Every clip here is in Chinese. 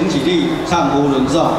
请起立，唱福轮颂。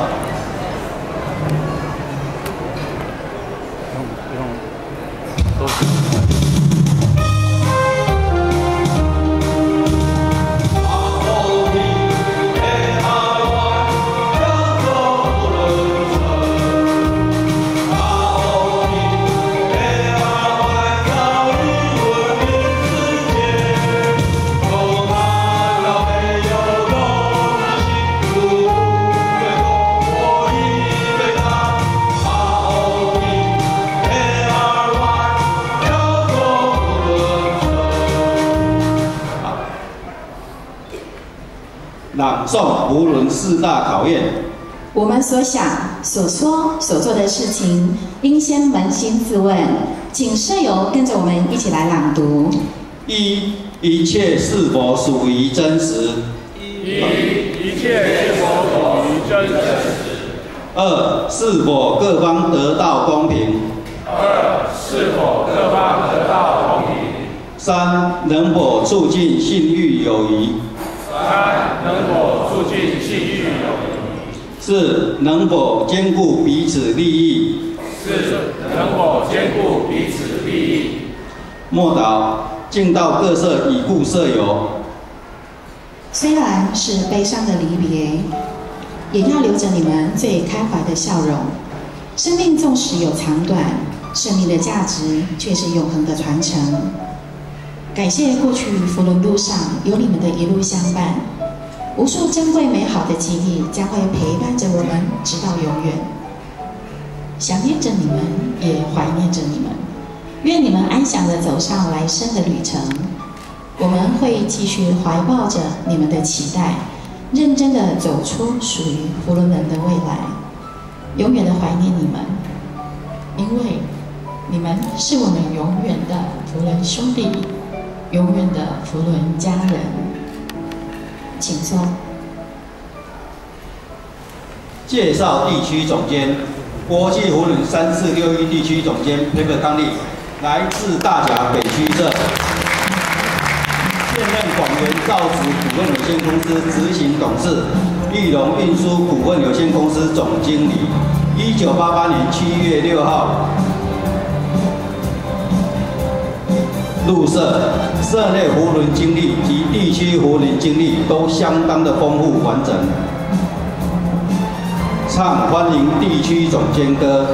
朗诵福伦四大考验。我们所想、所说、所做的事情，应先扪心自问。请舍友跟着我们一起来朗读：一、一切是否属于真实？一、一切是否属于真实？二、是否各方得到公平？二、是否各方得到公平？三、能否促进信誉友谊？三、能否促进信誉友谊？四、能否兼顾彼此利益？四、能否兼顾彼此利益？莫导，敬到各社已故舍友。虽然是悲伤的离别，也要留着你们最开怀的笑容。生命纵使有长短，生命的价值却是永恒的传承。感谢过去佛伦路上有你们的一路相伴，无数珍贵美好的记忆将会陪伴着我们直到永远。想念着你们，也怀念着你们。愿你们安详地走上来生的旅程。我们会继续怀抱着你们的期待，认真地走出属于佛伦人的未来。永远的怀念你们，因为你们是我们永远的佛伦兄弟。永远的福伦家人，请坐。介绍地区总监，国际福伦三四六一地区总监 Paper 康利，来自大甲北区社，现任广元造纸股份有限公司执行董事，玉龙运输股份有限公司总经理。一九八八年七月六号。入社，社内胡人经历及地区胡人经历都相当的丰富完整。唱欢迎地区总监歌，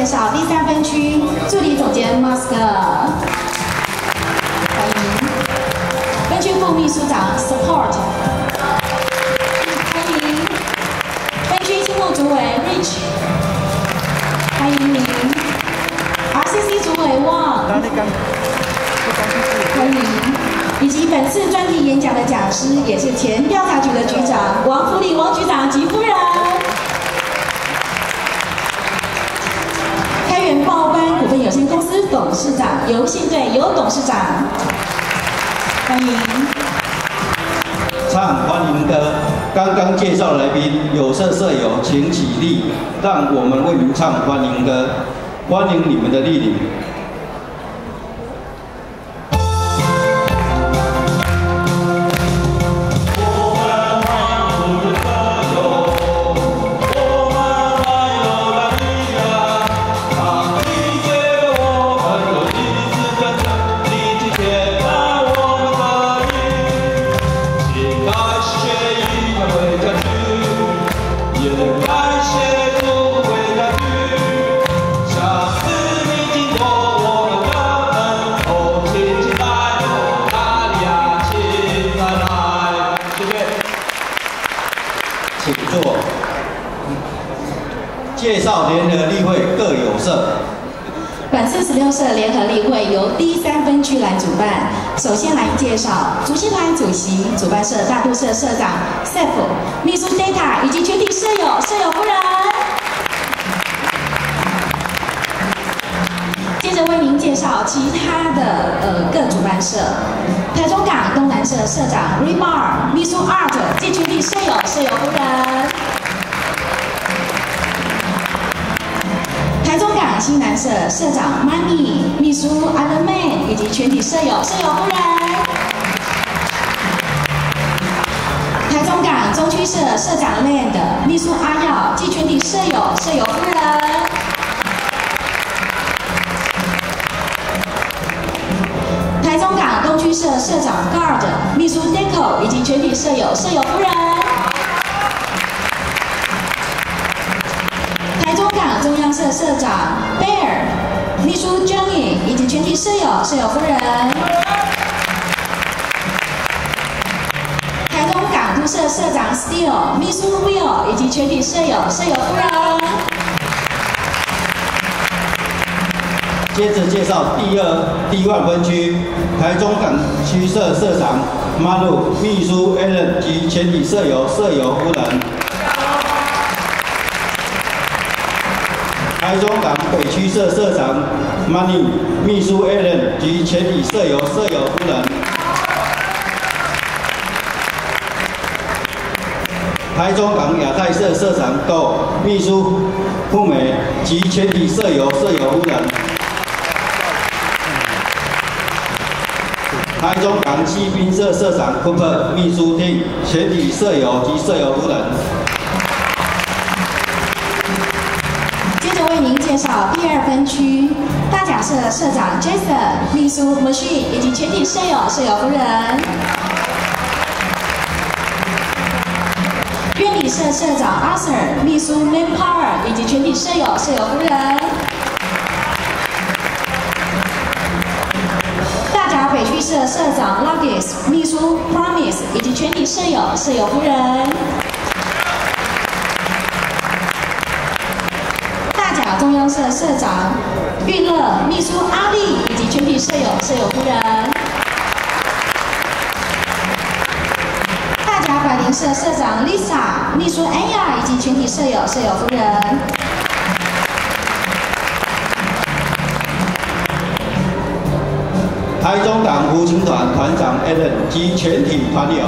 介绍第三分区助理总监 Mask，欢迎。分区副秘书长 Support，欢迎。分区青木主委 Rich，欢迎您。RCC 主委旺，欢迎。以及本次专题演讲的讲师，也是前调查局的局长王福礼王局长及夫人。公司董事长游信队游董事长，欢迎。唱欢迎歌。刚刚介绍来宾有色舍友，请起立，让我们为您唱欢迎歌，欢迎你们的莅临。舍友、舍友夫人。台中港都社社长 Steel、秘书 Will 以及全体舍友、舍友夫人。接着介绍第二第万分区台中港区社社长马路秘书 Allen 及全体舍友、舍友夫人。台中港北区社社长 Money 秘书 Allen 及全体社友、社友夫人。台中港亚太社社长窦秘书富美及全体社友、社友夫人。台中港西滨社社长 Cooper 秘书厅全体社友及社友夫人。绍第二分区大甲社社长 Jason、秘书 Machine 以及全体舍友、舍友夫人。愿礼社社长 Arthur、秘书 Manpower 以及全体舍友、舍友夫人。大甲北区社社长 Logis，、秘书 Promise 以及全体舍友、舍友夫人。社社长玉乐、秘书阿丽以及全体舍友、舍友夫人；大甲百灵社社长 Lisa、秘书 Aya 以及全体舍友、舍友夫人；台中党服青团团长 Allen 及全体团员。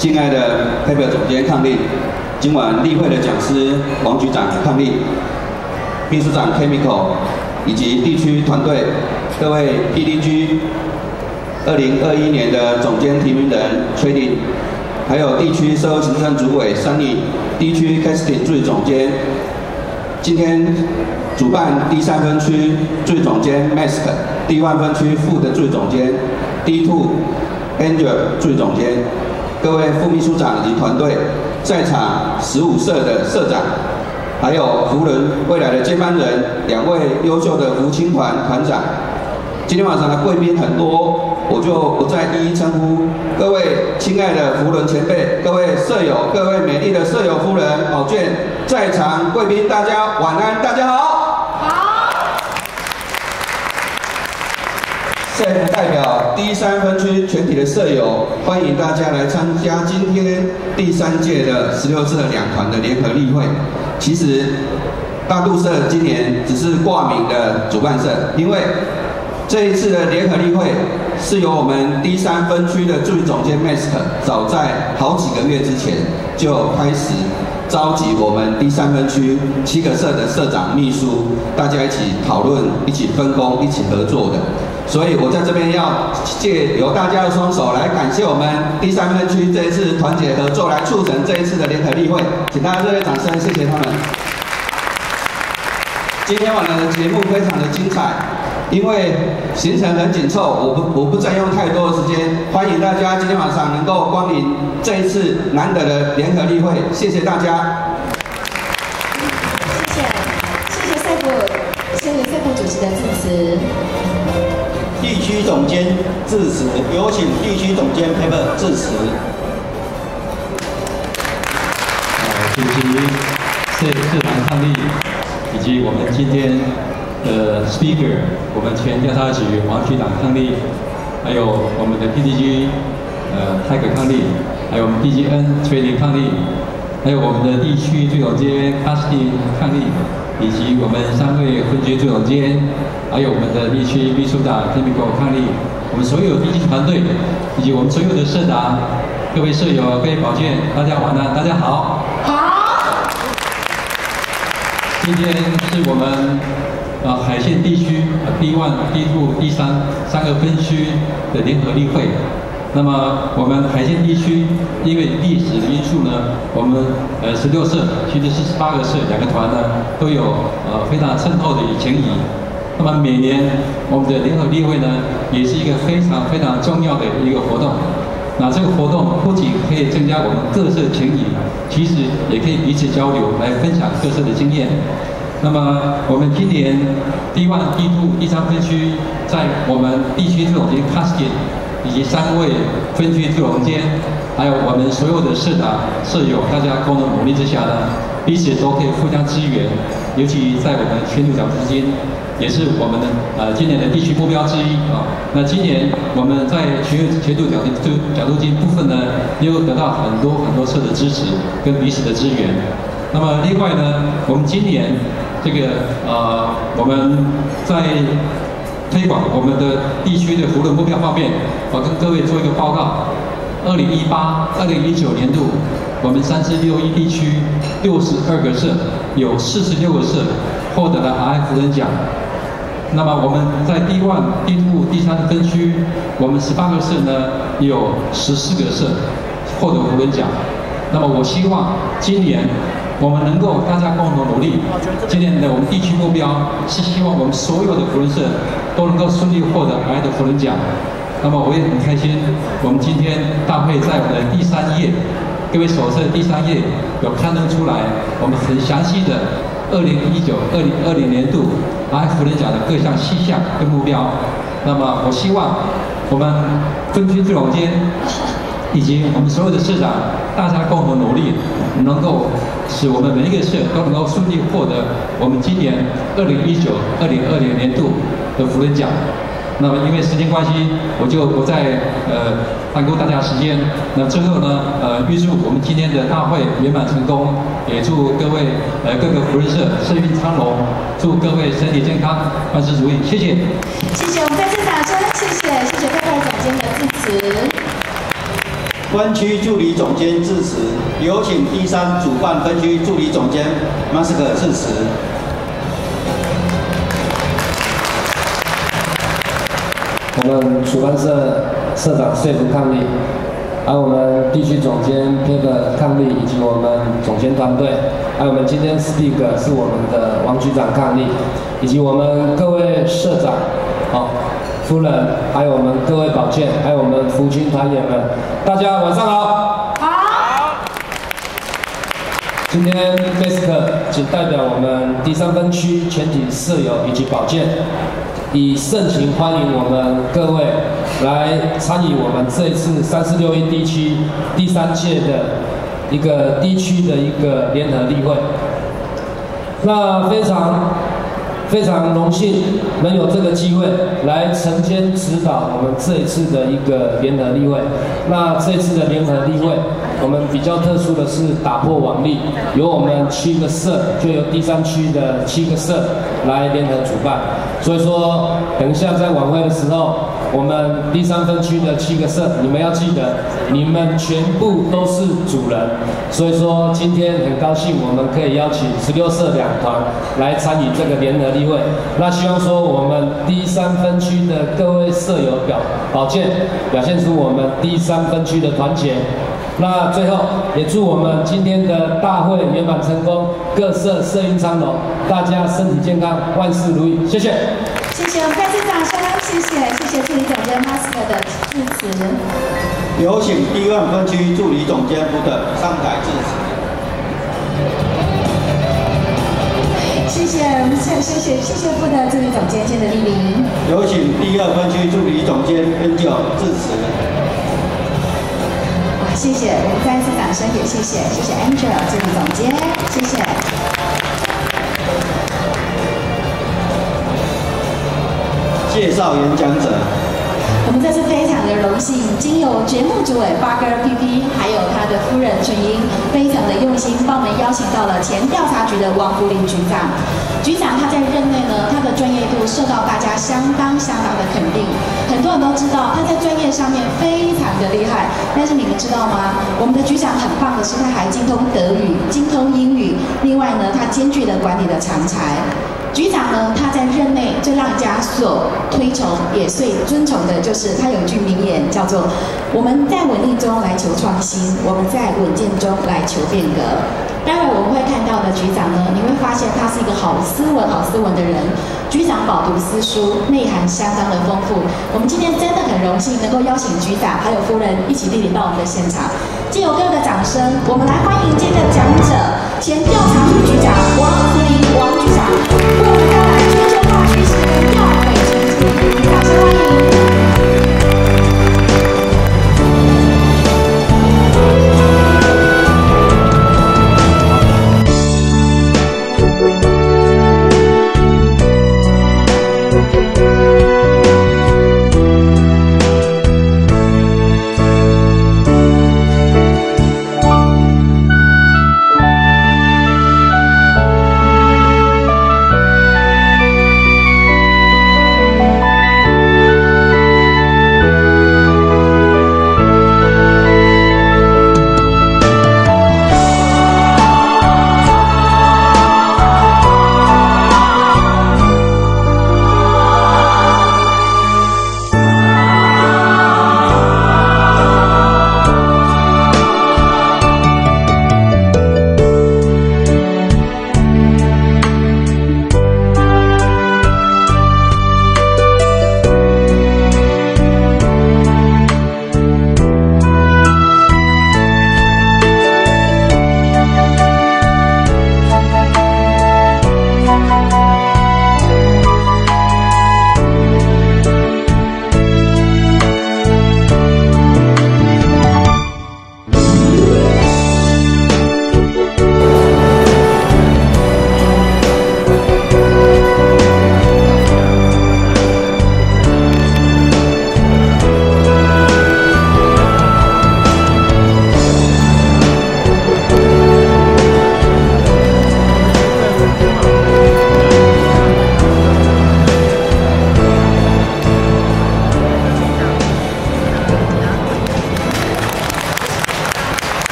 敬爱的 Paper 总监抗力，今晚例会的讲师王局长抗力，秘书长 Chemical，以及地区团队各位 PDG 二零二一年的总监提名人 Trading，还有地区社会行政主委 Sunny，地区 Casting 助理总监，今天主办第三分区助理总监 Mask，第万分区副的助理总监 D Two Angel 助理总监。各位副秘书长以及团队，在场十五社的社长，还有福伦未来的接班人，两位优秀的福青团团长。今天晚上的贵宾很多，我就不再一一称呼。各位亲爱的福伦前辈，各位舍友，各位美丽的舍友夫人、宝卷，在场贵宾大家晚安，大家好。现在代表第三分区全体的舍友，欢迎大家来参加今天第三届的十六社两团的联合例会。其实大渡社今年只是挂名的主办社，因为这一次的联合例会是由我们第三分区的助理总监 Mask 早在好几个月之前就开始召集我们第三分区七个社的社长、秘书，大家一起讨论、一起分工、一起合作的。所以我在这边要借由大家的双手来感谢我们第三分区这一次团结合作，来促成这一次的联合例会，请大家热烈掌声，谢谢他们。今天晚上的节目非常的精彩，因为行程很紧凑，我不我不占用太多的时间，欢迎大家今天晚上能够光临这一次难得的联合例会，谢谢大家。谢谢，谢谢赛普，谢谢赛普主席的致辞。地区总监致辞，有请地区总监 Paper 致辞。呃，主席谢谢长抗力，以及我们今天的 Speaker，我们前调查局王局长抗力，还有我们的 PDG 呃泰格抗力，还有我们 DGN 崔林抗力，还有我们的地区最总监 c a s t i 抗力。以及我们三位分局总监，还有我们的地区秘书长 k i m i k o 抗力，我们所有地区团队，以及我们所有的社长、各位舍友、各位保健，大家晚安，大家好。好。今天是我们啊海线地区啊 D one、D two、D 三三个分区的联合例会。那么我们海线地区，因为历史的因素呢，我们呃十六社，其实是十八个社，两个团呢都有呃非常深厚的情谊。那么每年我们的联合例会呢，也是一个非常非常重要的一个活动。那这个活动不仅可以增加我们各色情谊，其实也可以彼此交流，来分享各色的经验。那么我们今年第一、第二、第三分区，在我们地区这种经 c a s t i n 以及三位分区副总监，还有我们所有的社长、舍友，大家共同努力之下呢，彼此都可以互相支援。尤其在我们全球奖之间，也是我们的呃今年的地区目标之一啊。那今年我们在学业前途角度角度金部分呢，又得到很多很多次的支持跟彼此的支援。那么另外呢，我们今年这个呃我们在推广我们的地区的福轮目标方面，我跟各位做一个报告。二零一八、二零一九年度，我们三至六一地区六十二个社，有四十六个社获得了 I 福人奖。那么我们在第 one、第 two、第三分区，我们十八个社呢，有十四个社获得福人奖。那么我希望今年我们能够大家共同努力。今年的我们地区目标是希望我们所有的福伦社都能够顺利获得 I 的福人奖。那么我也很开心，我们今天大会在我们的第三页，各位手册第三页有刊登出来，我们很详细的二零一九、二零二零年度来福人奖的各项细项跟目标。那么我希望我们分区副总监以及我们所有的社长，大家共同努力，能够使我们每一个社都能够顺利获得我们今年二零一九、二零二零年度的福人奖。那么因为时间关系，我就不再呃耽误大家时间。那最后呢，呃，预祝我们今天的大会圆满成功，也祝各位呃各个福人社生意昌隆，祝各位身体健康，万事如意。谢谢。谢谢，我们再次掌声，谢谢，谢谢各位总监的致辞。分区助理总监致辞，有请第三主办分区助理总监马斯克致辞。我们主办社社长说服抗力，还有我们地区总监 Peter 抗力，以及我们总监团队，还有我们今天 speak 是我们的王局长抗力，以及我们各位社长、好夫人，还有我们各位保健，还有我们福军团员们，大家晚上。好。今天 Mask 仅代表我们第三分区全体舍友以及保健。以盛情欢迎我们各位来参与我们这一次三四六一地区第三届的一个地区的一个联合例会。那非常非常荣幸能有这个机会来承接指导我们这一次的一个联合例会。那这次的联合例会，我们比较特殊的是打破往例，由我们七个社，就由第三区的七个社来联合主办。所以说，等一下在晚会的时候，我们第三分区的七个社，你们要记得，你们全部都是主人。所以说，今天很高兴我们可以邀请十六社两团来参与这个联合例会。那希望说，我们第三分区的各位社友表保健，表现出我们第三分区的团结。那最后也祝我们今天的大会圆满成功，各色社运昌隆，大家身体健康，万事如意。谢谢。谢谢，我们再次掌声，谢谢，谢谢助理总监 Master 的致辞。有请第一分区助理总监部的上台致辞。谢谢，我们谢谢谢谢谢副的助理总监兼的莅临。有请第二分区助理总监 N 九致辞。谢谢，我们再一次掌声，也谢谢，谢谢 Angel 助理总监，谢谢。介绍演讲者。我们这次非常的荣幸，经由节目主委八哥 PP，还有他的夫人纯英，非常的用心，帮我们邀请到了前调查局的王福林局长。局长他在任内呢，他的专业度受到大家相当相当的肯定。很多人都知道他在专业上面非常的厉害，但是你们知道吗？我们的局长很棒的是他还精通德语、精通英语，另外呢，他兼具了管理的长才。局长呢，他在任内最让人家所推崇也最尊崇的就是他有句名言，叫做“我们在稳定中来求创新，我们在稳健中来求变革”。待会我们会看到的局长呢，你会发现他是一个好斯文、好斯文的人。局长饱读诗书，内涵相当的丰富。我们今天真的很荣幸能够邀请局长还有夫人一起莅临到我们的现场。借由各位的掌声，我们来欢迎今天的讲者——前调查局局长王福林王局长，为我们带来全球化趋势调配经济，掌声欢迎。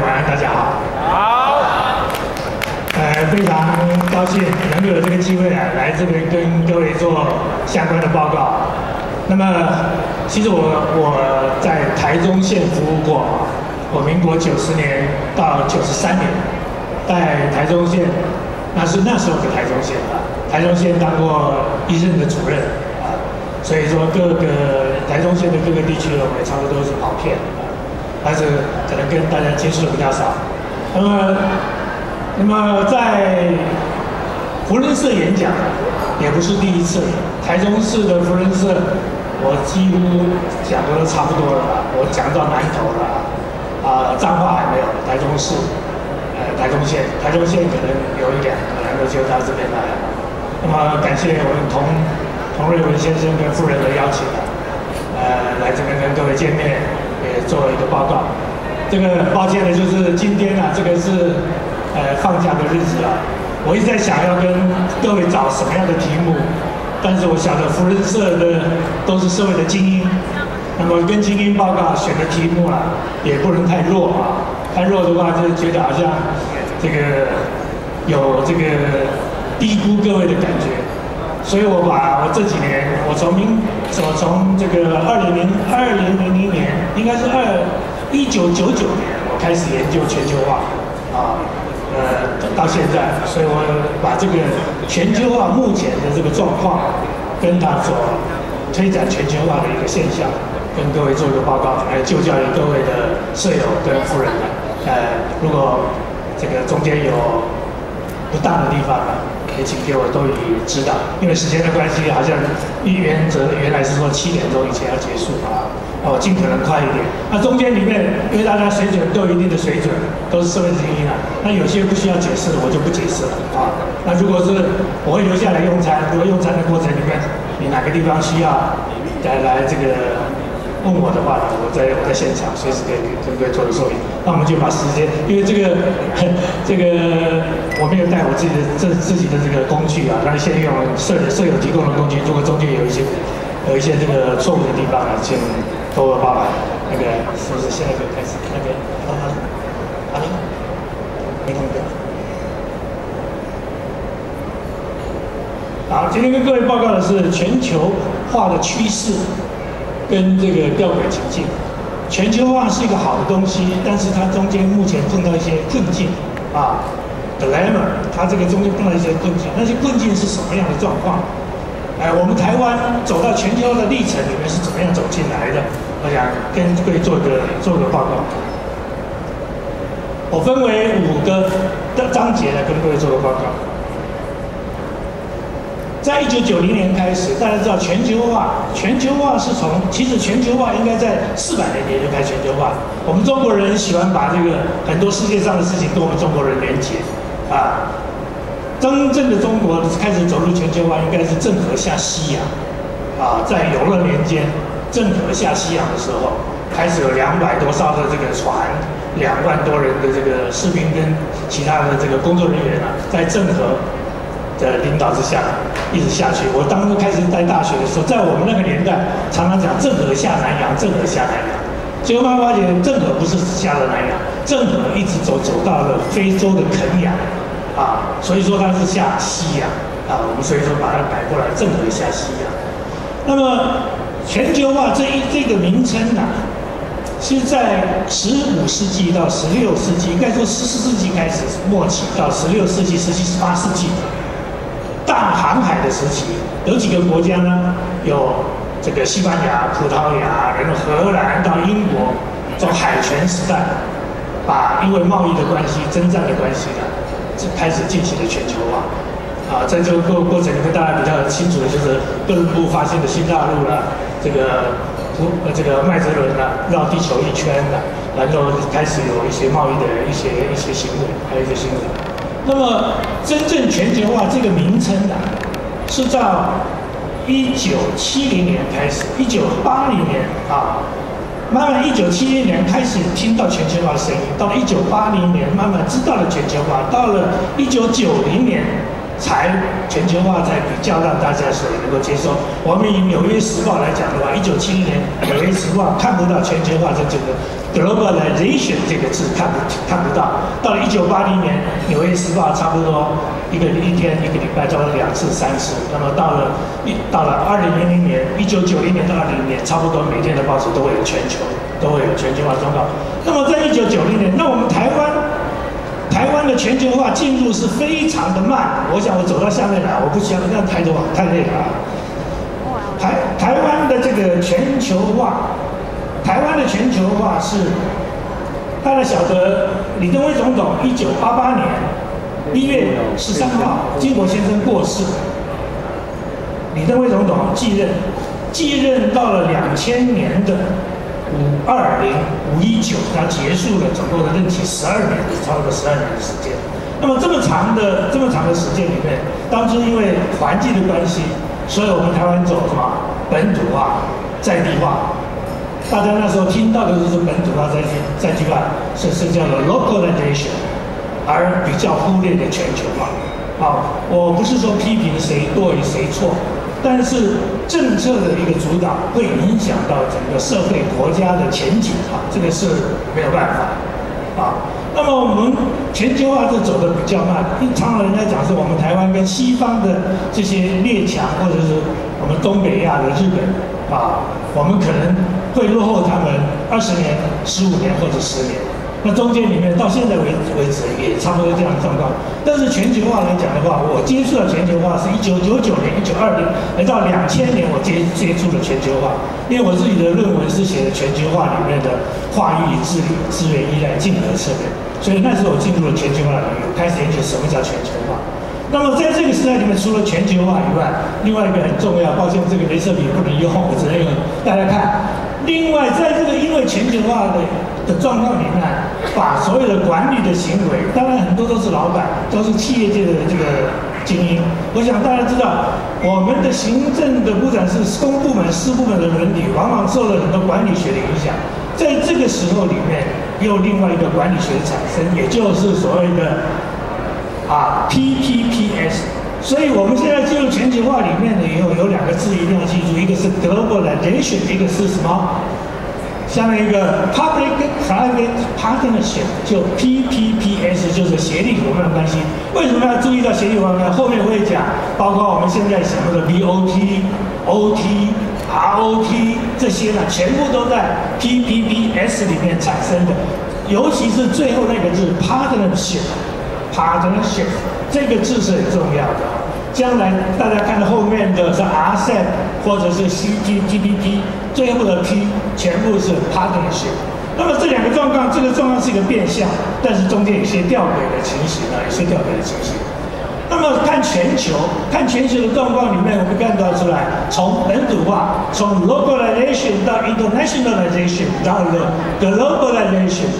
晚安，大家好。好。呃，非常高兴能够有这个机会啊，来这边跟各位做相关的报告。那么，其实我我在台中县服务过，我民国九十年到九十三年，在台中县，那是那时候的台中县啊，台中县当过一任的主任啊，所以说各个台中县的各个地区，我们差不多都是跑遍啊，但是可能跟大家接触的比较少。那么，那么在福仁社演讲，也不是第一次，台中市的福仁社。我几乎讲的都差不多了，我讲到南投了，啊，彰化还没有，台中市，呃，台中县，台中县可能有一两个，然后就到这边来了。那么感谢我们童童瑞文先生跟夫人的邀请，呃，来这边跟各位见面，也做一个报告。这个抱歉的就是今天啊，这个是呃放假的日子啊，我一直在想要跟各位找什么样的题目。但是我想着福仁社的都是社会的精英，那么跟精英报告选的题目啊，也不能太弱啊，太弱的话就觉得好像这个有这个低估各位的感觉，所以我把我这几年，从明，我从这个二零零二零零零年，应该是二一九九九年，我开始研究全球化啊。呃，到现在，所以我把这个全球化目前的这个状况，跟他所推展全球化的一个现象，跟各位做一个报告，来就教于各位的舍友跟夫人们。呃，如果这个中间有不当的地方呢，也请给我都予指导。因为时间的关系，好像原则原来是说七点钟以前要结束啊。哦，尽可能快一点。那中间里面，因为大家水准都有一定的水准，都是社会精英啊。那有些不需要解释的，我就不解释了啊。那如果是我会留下来用餐，如果用餐的过程里面，你哪个地方需要来来这个问我的话呢，我在我在现场随时可以跟各位做个说明。那我们就把时间，因为这个这个我没有带我自己的自自己的这个工具啊，那先用舍舍友提供的工具。如果中间有一些有一些这个错误的地方啊，请。多多包涵，那个是不是现在就开始？那个好了好了，没空调。好，今天跟各位报告的是全球化的趋势跟这个吊诡情境。全球化是一个好的东西，但是它中间目前碰到一些困境啊，dilemma，它这个中间碰到一些困境，那些困境是什么样的状况？哎，我们台湾走到全球的历程里面是怎么样走进来的？我想跟各位做个做个报告。我分为五个的章节来跟各位做个报告。在一九九零年开始，大家知道全球化，全球化是从其实全球化应该在四百年前就开始全球化。我们中国人喜欢把这个很多世界上的事情跟我们中国人连结啊。真正的中国开始走入全球化，应该是郑和下西洋啊，在永乐年间。郑和下西洋的时候，开始有两百多艘的这个船，两万多人的这个士兵跟其他的这个工作人员啊，在郑和的领导之下一直下去。我当初开始在大学的时候，在我们那个年代，常常讲郑和下南洋，郑和下南洋。结果慢慢发现，郑和不是只下了南洋，郑和一直走走到了非洲的肯亚啊，所以说他是下西洋啊。我们所以说把它改过来，郑和下西洋。那么。全球化这一这个名称呢，是在十五世纪到十六世纪，应该说十四世纪开始末期到十六世纪、十七、十八世纪大航海的时期，有几个国家呢？有这个西班牙、葡萄牙，然后荷兰到英国，从海权时代，把因为贸易的关系、征战的关系呢，开始进行了全球化。啊，在这个过过程里面，大家比较清楚的就是哥伦布发现的新大陆了。这个普呃这个麦哲伦呢绕地球一圈的，然后开始有一些贸易的一些一些行为，还有一些行为。那么真正全球化这个名称呢，是在一九七零年开始，一九八零年啊，慢慢一九七零年开始听到全球化的声音，到一九八零年慢慢知道了全球化，到了一九九零年才全球化才比较让大家所能够接受。我们以《纽约时报》来讲的话，一九七零年《纽约时报》看不到全球化的这个 globalization 这个字，看不看不到。到了一九八零年，《纽约时报》差不多一个一天一个礼拜招了两次三次。那么到了一到了二零零零年，一九九零年到二零年，差不多每天的报纸都会有全球都会有全球化状况。那么在一九九零年，那我们台湾台湾的全球化进入是非常的慢。我想我走到下面来，我不想让太多太累了啊。台台湾的这个全球化，台湾的全球化是大家晓得，李登辉总统一九八八年一月十三号，金国先生过世，李登辉总统继任，继任到了两千年的五二零五一九，他结束了总共的任期十二年，超过十二年的时间。那么这么长的这么长的时间里面，当初因为环境的关系，所以我们台湾走什么本土化、在地化。大家那时候听到的都是本土化、在地在地化，是是叫做 localization，而比较忽略的全球化。好，我不是说批评谁对谁错，但是政策的一个主导会影响到整个社会国家的前景啊，这个是没有办法啊。那么我们全球化是走的比较慢，常常人家讲是我们台湾跟西方的这些列强，或者是我们东北亚的日本啊，我们可能会落后他们二十年、十五年或者十年。那中间里面到现在为为止也差不多这样的状况。但是全球化来讲的话，我接触到全球化是一九九九年、一九二零，来到两千年我接接触了全球化，因为我自己的论文是写的全球化里面的化育治理、资源依赖、竞合策略，所以那时候我进入了全球化领域，开始研究什么叫全球化。那么在这个时代里面，除了全球化以外，另外一个很重要，抱歉这个镭射笔不能用，我只能用大家看。另外，在这个因为全球化的的状况里面，把所有的管理的行为，当然很多都是老板，都是企业界的这个精英。我想大家知道，我们的行政的不管是公部门、私部门的伦理，往往受了很多管理学的影响。在这个时候里面，又另外一个管理学的产生，也就是所谓的啊 PPPS。所以我们现在进入全球化里面呢，以后有两个字一定要记住，一个是德国的人选一个是什么？下面一个 public-private partnership，就 PPPS，就是协力伙伴关系。为什么要注意到协力伙伴关系？后面会讲，包括我们现在想的 BOT、OT、ROT 这些呢，全部都在 PPPS 里面产生的。尤其是最后那个字 partnership，partnership 这个字是很重要的。将来大家看到后面的是 RCEP 或者是 CPTPP，最后的 P 全部是 partnership。那么这两个状况，这个状况是一个变相，但是中间有些吊诡的情形啊，有些吊诡的情形。那么看全球，看全球的状况里面，我们看到出来，从本土化，从 localization 到 internationalization 到了 globalization，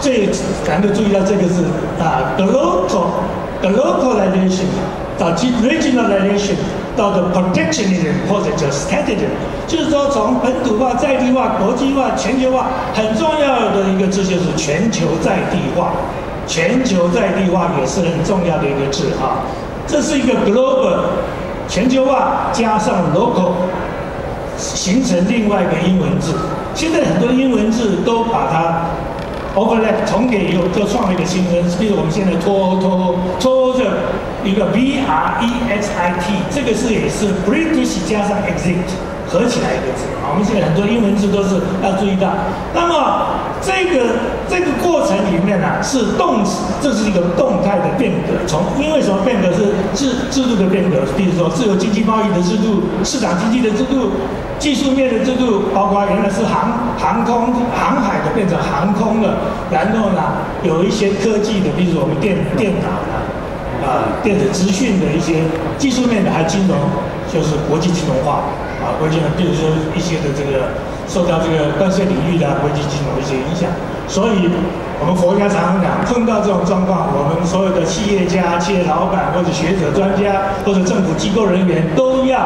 这咱们注意到这个字啊，global，global，globalization 到 regionalization 到的 protectionism 或者叫 statism，就是说从本土化、在地化、国际化、全球化，很重要的一个字就是全球在地化。全球在地化也是很重要的一个字啊，这是一个 global 全球化加上 local 形成另外一个英文字。现在很多英文字都把它 overlap 重叠以后，就创了一个新的，比如我们现在拖拖拖着一个 B R E S I T，这个是也是 British 加上 exit 合起来一个字啊。我们现在很多英文字都是要注意到。那么这个这个过程里面呢，是动词，这是一个动态的变革。从因为什么变革是制制度的变革，比如说自由经济贸易的制度、市场经济的制度、技术面的制度，包括原来是航航空航海的变成航空了，然后呢有一些科技的，比如说我们电电脑的啊电子资讯的一些技术面的，还金融，就是国际金融化啊，国际呢，比如说一些的这个。受到这个关税领域的国际金融的一些影响，所以我们佛家常常讲，碰到这种状况，我们所有的企业家、企业老板或者学者、专家或者政府机构人员都要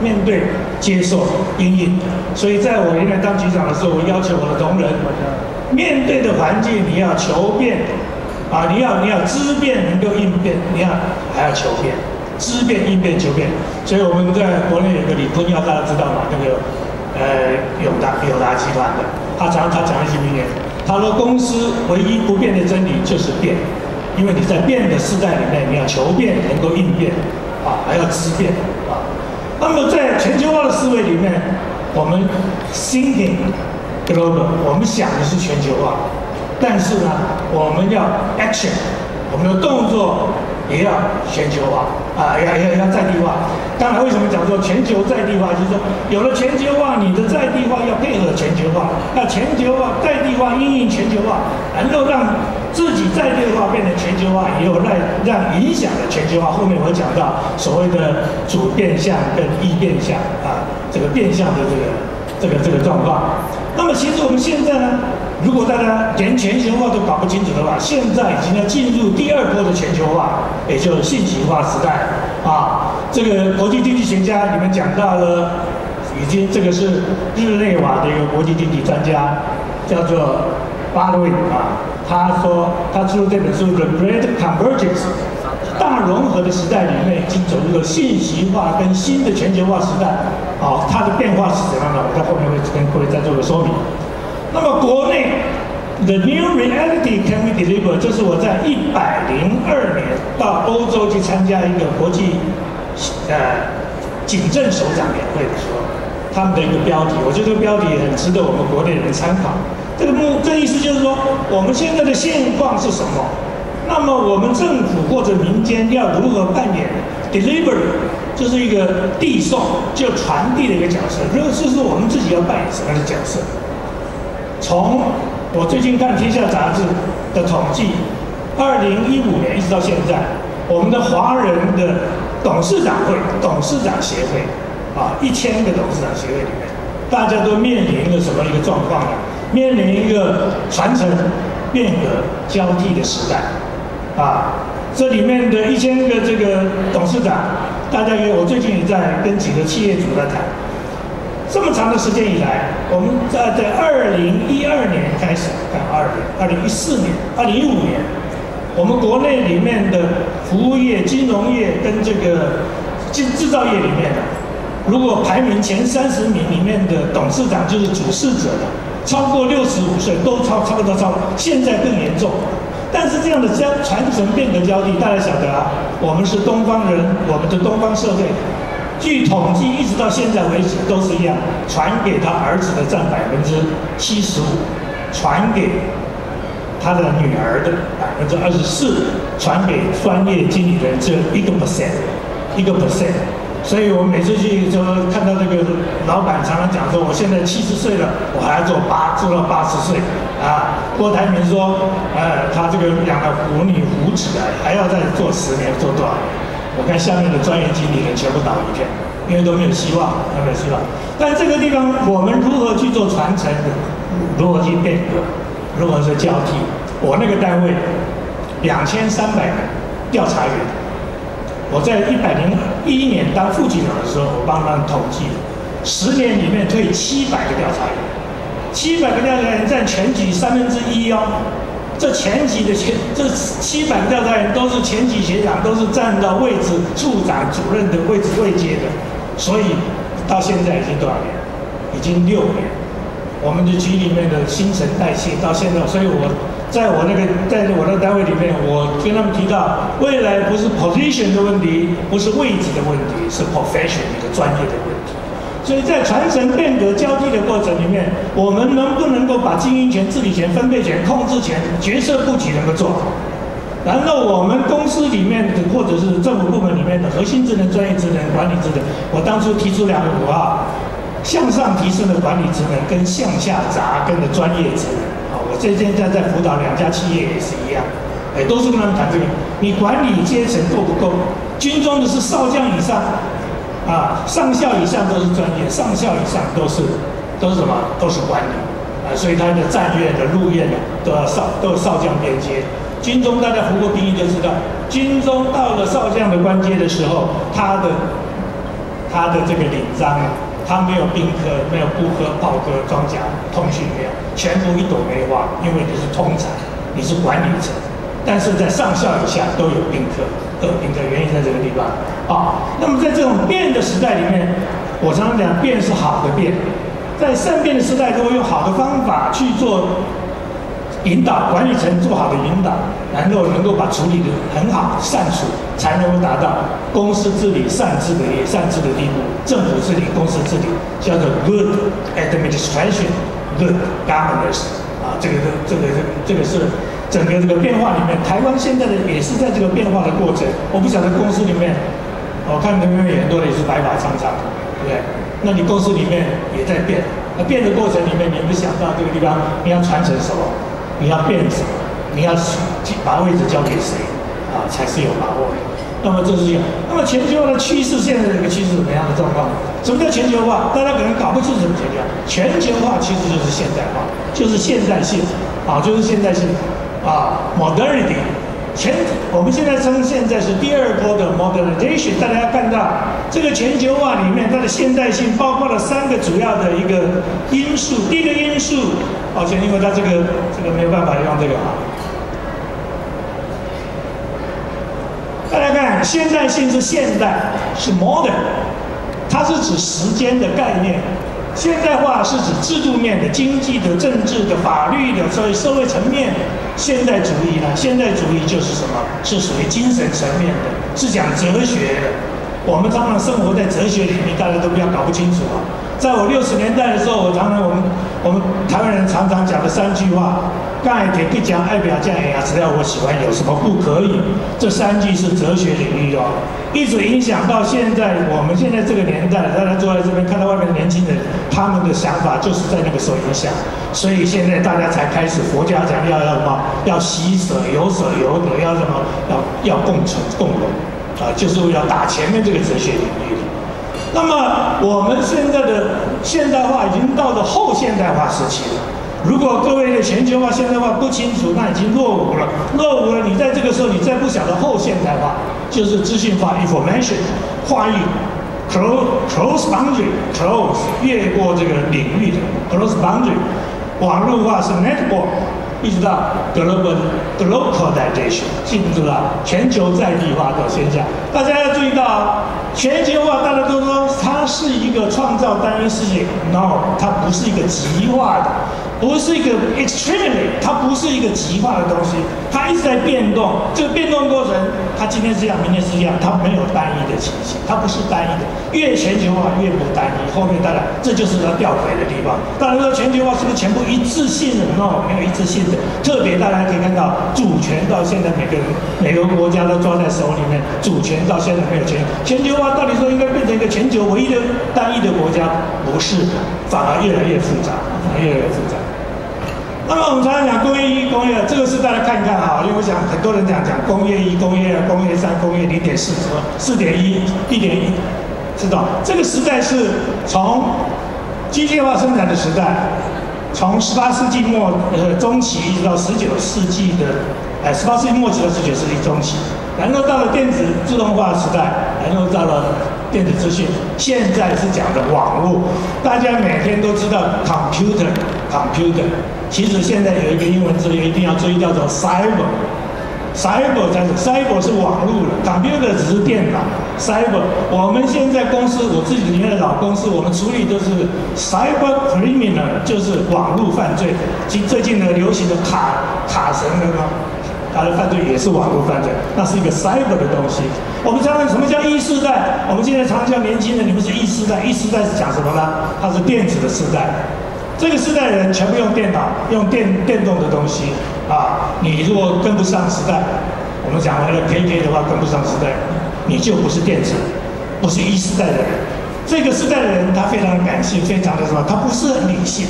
面对、接受、应应。所以在我原来当局长的时候，我要求我的同仁，面对的环境你要求变，啊，你要你要知变能够应变，你要还要求变，知变应变求变。所以我们在国内有个李坤耀，大家知道吗？那个呃永达永达集团的，他讲他讲一句名言，他说公司唯一不变的真理就是变。因为你在变的时代里面，你要求变，能够应变，啊，还要知变，啊。那么在全球化的思维里面，我们 thinking global，我们想的是全球化，但是呢，我们要 action，我们的动作。也要全球化啊，要要要在地化。当然，为什么讲说全球在地化？就是说，有了全球化，你的在地化要配合全球化。那全球化在地化应用全球化，能够让自己在地化变成全球化，也有让让影响的全球化。后面我讲到所谓的主变相跟异变相啊，这个变相的这个这个这个状况。那么，其实我们现在呢？如果大家连全球化都搞不清楚的话，现在已经要进入第二波的全球化，也就是信息化时代啊。这个国际经济学家你们讲到了，已经这个是日内瓦的一个国际经济专家，叫做巴瑞啊。他说他出这本书《The Great Convergence》，大融合的时代里面已经走入了信息化跟新的全球化时代。好，它的变化是怎样的？我在后面会跟各位再做个说明。那么国内，the new reality can we deliver？这是我在一百零二年到欧洲去参加一个国际呃警政首长年会的时候，他们的一个标题，我觉得这个标题很值得我们国内人参考。这个目这意思就是说，我们现在的现况是什么？那么我们政府或者民间要如何扮演 delivery？就是一个递送就传递的一个角色。如果是我们自己要扮演什么样的角色？从我最近看《天下》杂志的统计，二零一五年一直到现在，我们的华人的董事长会、董事长协会，啊，一千个董事长协会里面，大家都面临着什么一个状况呢？面临一个传承、变革、交替的时代，啊，这里面的一千个这个董事长，大家给我最近也在跟几个企业主在谈。这么长的时间以来，我们在在二零一二年开始看二零二零一四年、二零一五年，我们国内里面的服务业、金融业跟这个制制造业里面，如果排名前三十名里面的董事长就是主事者的，超过六十五岁都超差不多超，现在更严重。但是这样的交传承变革交替，大家晓得啊，我们是东方人，我们的东方社会。据统计，一直到现在为止都是一样，传给他儿子的占百分之七十五，传给他的女儿的百分之二十四，传给专业经理人只有一个 percent，一个 percent。所以我每次去就看到这个老板常常讲说，我现在七十岁了，我还要做八做到八十岁啊。郭台铭说，呃，他这个养了虎女虎子啊，还要再做十年，做多少年？我看下面的专业经理人全部倒一片，因为都没有希望，都没有希望。但这个地方我们如何去做传承？如何去变革？如何去交替？我那个单位两千三百个调查员，我在一百零一年当副局长的时候，我帮他们统计，十年里面退七百个调查员，七百个调查员占全局三分之一哦。这前几的学，这七百个调查员都是前几学长，都是站到位置处长、主任的位置位阶的，所以到现在已经多少年？已经六年。我们的局里面的新陈代谢到现在，所以我在我那个在我那单位里面，我跟他们提到，未来不是 position 的问题，不是位置的问题，是 profession 一个专业的问题。所以在传承变革交替的过程里面，我们能不能够把经营权、治理权、分配权、控制权、决策布局能够做好？然后我们公司里面的或者是政府部门里面的核心职能、专业职能、管理职能，我当初提出两个口号：向上提升的管理职能跟向下扎根的专业职能。啊，我这现在在辅导两家企业也是一样，哎，都是跟他们谈这个。你管理阶层够不够？军中的是少将以上。啊，上校以上都是专业，上校以上都是都是什么？都是管理啊，所以他的战院的入院的都要少，都少将边阶。军中大家服过兵役就知道，军中到了少将的官阶的时候，他的他的这个领章啊，他没有宾科，没有布科、炮科、装甲、通讯没有，全部一朵梅花，因为你是通才，你是管理层，但是在上校以下都有宾科，都有宾科，原因在这个地方啊。那么在这种变的时代里面，我常常讲变是好的变，在善变的时代，如果用好的方法去做。引导管理层做好的引导，然后能够把处理的很好善处，才能够达到公司治理善治的也善治的地步。政府治理、公司治理叫做 good administration，good governance。啊，这个这个这个是整个这个变化里面，台湾现在的也是在这个变化的过程。我不晓得公司里面，我看那边有很多也是白发苍苍，对不对？那你公司里面也在变，那变的过程里面，你们想到这个地方，你要传承什么？你要变什么？你要把位置交给谁啊？才是有把握的。那么这是有。那么全球化的趋势，现在这个趋势怎么样的状况？什么叫全球化？大家可能搞不清楚什么全球化。全球化其实就是现代化，就是现代性啊，就是现代性啊，modernity。前我们现在称现在是第二波的 modernization。大家要看到这个全球化里面，它的现代性包括了三个主要的一个因素。第一个因素。抱歉，因为它这个这个没有办法用这个啊。大家看，现代性是现代，是 modern，它是指时间的概念；现代化是指制度面的、经济的、政治的、法律的，所以社会层面。现代主义呢？现代主义就是什么？是属于精神层面的，是讲哲学的。我们常常生活在哲学里面，大家都不要搞不清楚啊。在我六十年代的时候，我常常我们我们台湾人常常讲的三句话：干一点不讲，爱表讲呀，只要我喜欢，有什么不可以？这三句是哲学领域哦，一直影响到现在。我们现在这个年代，大家坐在这边看到外面的年轻人，他们的想法就是在那个时候影响，所以现在大家才开始佛家讲要要什么？要惜舍，有舍有得，要什么？要要共存共荣啊，就是为了打前面这个哲学领域的。那么我们现在的现代化已经到了后现代化时期了。如果各位的全球化、现代化不清楚，那已经落伍了。落伍了，你在这个时候，你再不晓得后现代化，就是资讯化 （information） 跨域 （close boundary），close 越过这个领域的 （close boundary）。网络化是 network，一直到 global globalization，进入了全球在地化的现象。大家要注意到。全球化，大家都说它是一个创造单一世界，no，它不是一个极化的。不是一个 extremely，它不是一个极化的东西，它一直在变动。这个变动过程，它今天是这样，明天是这样，它没有单一的情形，它不是单一的。越全球化越不单一，后面当然这就是它吊诡的地方。当然说全球化是不是全部一致性的哦没有一致性的。特别大家可以看到，主权到现在每个人每个国家都抓在手里面，主权到现在没有权。全球化到底说应该变成一个全球唯一的单一的国家，不是的，反而越来越复杂，越来越复杂。那么我们常常讲工业一、工业二，这个是大家看一看哈，因为我想很多人讲讲工业一、工业二、工业三、工业零点四什么四点一、一点一，知道？这个时代是从机械化生产的时代，从十八世纪末呃中期一直到十九世纪的，哎十八世纪末期到十九世纪中期，然后到了电子自动化时代，然后到了电子资讯，现在是讲的网络，大家每天都知道 computer computer。其实现在有一个英文字一定要注意，叫做 cyber。cyber 在 cyber 是网络了，computer 只是电脑。cyber 我们现在公司，我自己里面的老公司，我们处理都是 cyber criminal，就是网络犯罪。即最近的流行的卡卡神的呢，他的犯罪也是网络犯罪，那是一个 cyber 的东西。我们常常什么叫 E 世代？我们现在常常叫年轻人，你们是 E 世代，E 世代是讲什么呢？它是电子的时代。这个时代的人全部用电脑，用电电动的东西啊！你如果跟不上时代，我们讲完了 K K 的话，跟不上时代，你就不是电子，不是一时代的人。这个时代的人他非常感性，非常的什么？他不是很理性。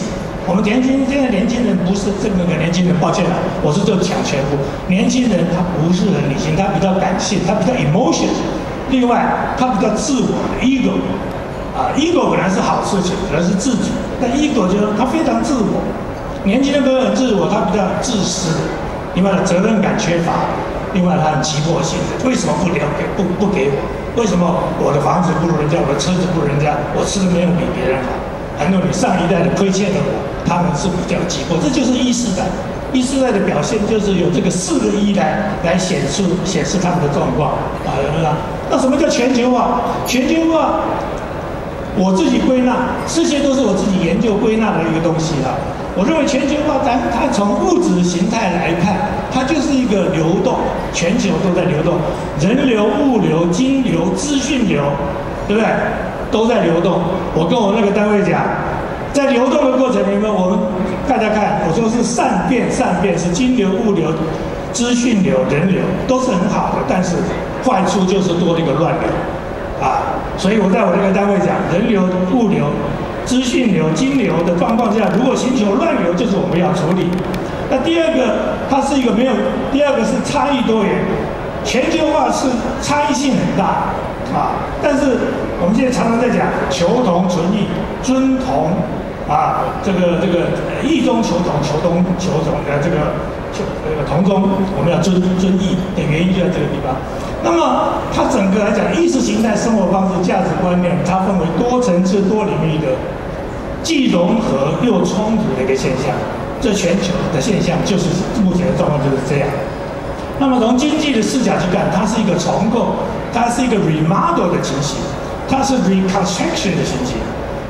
我们年轻现在年轻人不是这么个年轻人，抱歉了，我是就讲全部年轻人，他不是很理性，他比较感性，他比较 emotion。另外，他比较自我 ego。啊，ego 本来是好事情，本来是自主，但 ego 就是他非常自我。年轻的朋友很自我，他比较自私，因为责任感缺乏，另外他很急迫性，为什么不留给不不给我？为什么我的房子不如人家，我的车子不如人家，我吃的没有比别人好？很多你上一代的亏欠了我，他们是比较急迫，这就是意识感。意识代的表现就是有这个四个一来来显示显示他们的状况啊，有没有那什么叫全球化？全球化，我自己归纳，这些都是我自己研究归纳的一个东西哈。我认为全球化，咱它从物质形态来看，它就是一个流动，全球都在流动，人流、物流、金流、资讯流，对不对？都在流动。我跟我那个单位讲，在流动的过程里面，我们大家看，我说是善变，善变是金流、物流、资讯流、人流都是很好的，但是坏处就是多了一个乱流啊。所以我在我那个单位讲，人流、物流、资讯流、金流的状况下，如果星球乱流，就是我们要处理。那第二个，它是一个没有，第二个是差异多元，全球化是差异性很大。啊！但是我们现在常常在讲求同存异、尊同啊，这个这个异中求同、求同求同的这个求这个同中，我们要尊尊异的原因就在这个地方。那么它整个来讲，意识形态、生活方式、价值观念，它分为多层次、多领域的，既融合又冲突的一个现象。这全球的现象就是目前的状况就是这样。那么从经济的视角去看，它是一个重构，它是一个 remodel 的情形，它是 reconstruction 的情形，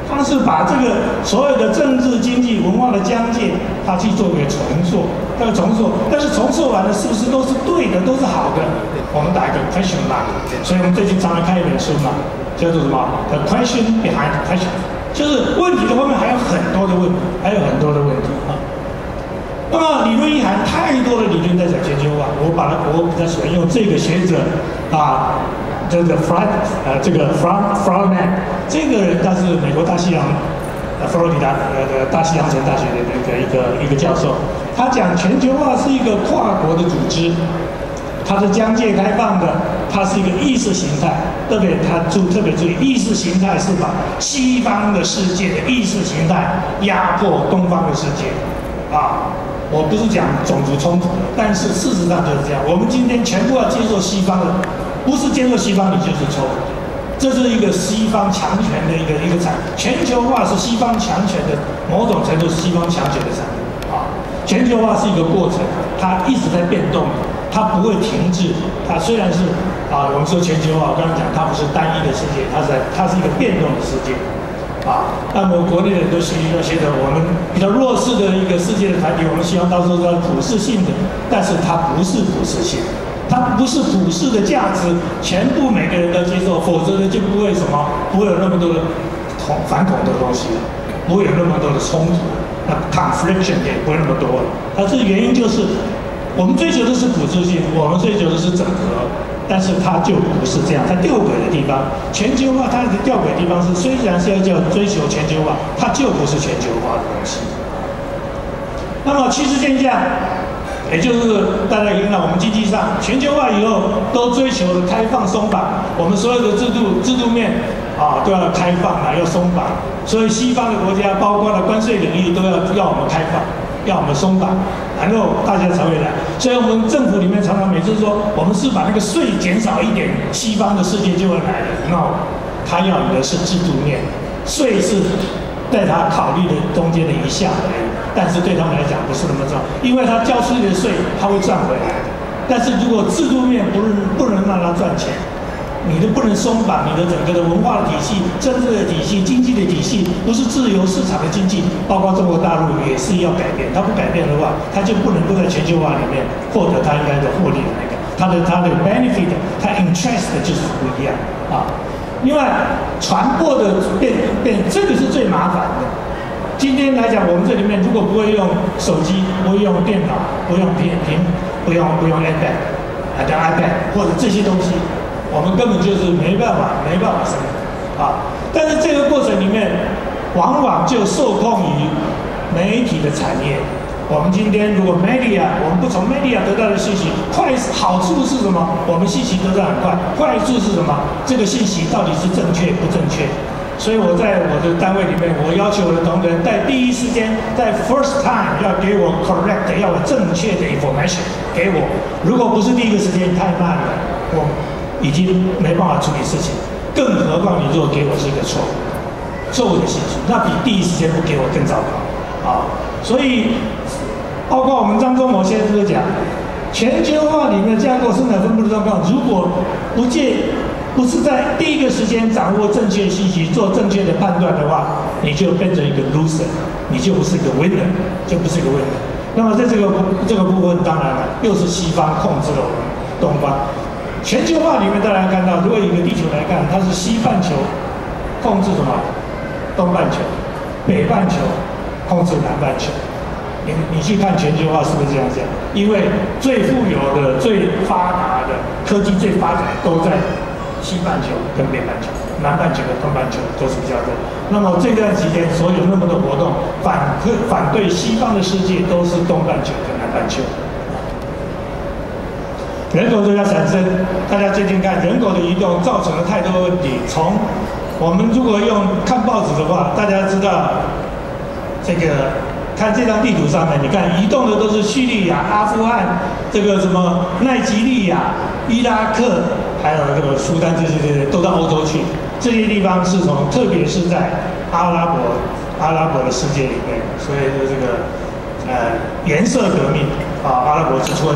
它是把这个所有的政治、经济、文化的疆界，它去做一个重塑，这个重塑，但是重塑完了是不是都是对的，都是好的？我们打一个 question mark。所以我们最近常常看一本书嘛，叫做什么？The question behind question，就是问题的后面还有很多的问，还有很多的问题。那么理论意涵太多的理论在讲全球化，我把它我比较喜欢用这个学者啊，这个 f r a 呃这个 From Froman 这个人他是美国大西洋呃佛罗里达呃的大西洋城大学的那个一个一个教授，他讲全球化是一个跨国的组织，它是疆界开放的，它是一个意识形态，特别他注特别注意意识形态是把西方的世界的意识形态压迫东方的世界啊。我不是讲种族冲突，但是事实上就是这样。我们今天全部要接受西方的，不是接受西方，你就是错误的。这是一个西方强权的一个一个产，全球化是西方强权的某种程度是西方强权的产物啊。全球化是一个过程，它一直在变动，它不会停滞。它虽然是啊，我们说全球化，我刚刚讲它不是单一的世界，它是在它是一个变动的世界。啊，那么国内人都希望现在我们比较弱势的一个世界的团体，我们希望到时候要普世性的，但是它不是普世性，它不是普世的价值，全部每个人都接受，否则呢就不会什么，不会有那么多的恐反恐的东西了，不会有那么多的冲突，那 confliction 也不会那么多了。那这原因就是，我们追求的是普世性，我们追求的是整合。但是它就不是这样，它吊诡的地方，全球化它的吊诡地方是，虽然是要叫追求全球化，它就不是全球化的东西。那么趋势现象，也就是大家看到我们经济上全球化以后都追求开放松绑，我们所有的制度制度面啊都要开放啊，要松绑，所以西方的国家包括了关税领域都要要我们开放。要我们松绑，然后大家才会来。所以我们政府里面常常每次说，我们是把那个税减少一点，西方的世界就会来的。那他要的是制度面，税是在他考虑的中间的一项而已。但是对他们来讲不是那么重要，因为他交出去的税他会赚回来。但是如果制度面不是不能让他赚钱。你都不能松绑你的整个的文化的体系、政治的体系、经济的体系，不是自由市场的经济，包括中国大陆也是要改变。它不改变的话，它就不能够在全球化里面获得它应该的获利的那个，它的它的 benefit，它 interest 就是不一样啊。另外，传播的变变，这个是最麻烦的。今天来讲，我们这里面如果不会用手机，不会用电脑，不用屏屏，不用不用 iPad，啊的 iPad 或者这些东西。我们根本就是没办法，没办法生活啊！但是这个过程里面，往往就受控于媒体的产业。我们今天如果 media，我们不从 media 得到的信息，快好处是什么？我们信息得到很快。坏处是什么？这个信息到底是正确不正确？所以我在我的单位里面，我要求我的同仁在第一时间，在 first time 要给我 correct，要我正确的 information 给我。如果不是第一个时间太慢了，我已经没办法处理事情。更何况你如果给我是一个错、错误的信息，那比第一时间不给我更糟糕啊！所以，包括我们张忠谋先生都讲，全球化里面架构生产分布的状况，如果不借不是在第一个时间掌握正确信息、做正确的判断的话，你就变成一个 loser，你就不是一个 winner，就不是一个 winner。那么在这个这个部分，当然了，又是西方控制了我们东方。全球化里面大家看到，如果一个地球来看，它是西半球控制什么？东半球，北半球控制南半球。你你去看全球化是不是这样讲？因为最富有的、最发达的科技最发展都在西半球跟北半球，南半球跟东半球都是比较多。那么这段期间所有那么多活动，反客反对西方的世界都是东半球跟南半球。人口都要产生，大家最近看人口的移动造成了太多问题。从我们如果用看报纸的话，大家知道这个看这张地图上面，你看移动的都是叙利亚、阿富汗、这个什么奈及利亚、伊拉克，还有这个苏丹这些这些都到欧洲去。这些地方是从特别是在阿拉伯阿拉伯的世界里面，所以说这个呃颜色革命啊，阿拉伯之春。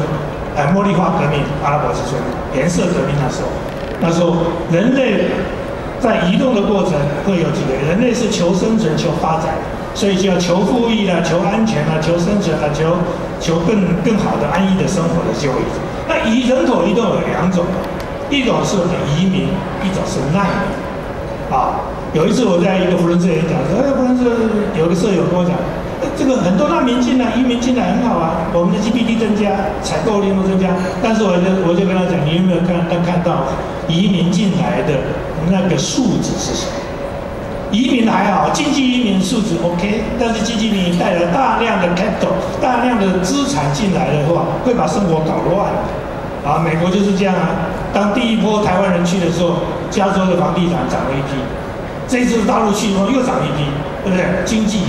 哎，茉莉花革命、阿拉伯之春、颜色革命那时候，那时候人类在移动的过程会有几个？人类是求生存、求发展，所以就要求富裕啦、求安全啦、求生存啦、求求更更好的安逸的生活的就一种。那移人口移动有两种，一种是移民，一种是难民。啊，有一次我在一个福伦社演讲，说，哎，福伦社有个舍友跟我讲。这个很多难民进来、移民进来很好啊，我们的 GDP 增加，采购力都增加。但是我就我就跟他讲，你有没有看他看到移民进来的那个数字是什么？移民还好，经济移民数字 OK，但是经济移民带来大量的 capital、大量的资产进来的话，会把生活搞乱。啊，美国就是这样啊。当第一波台湾人去的时候，加州的房地产涨了一批，这次大陆去以后又涨一批，对不对？经济。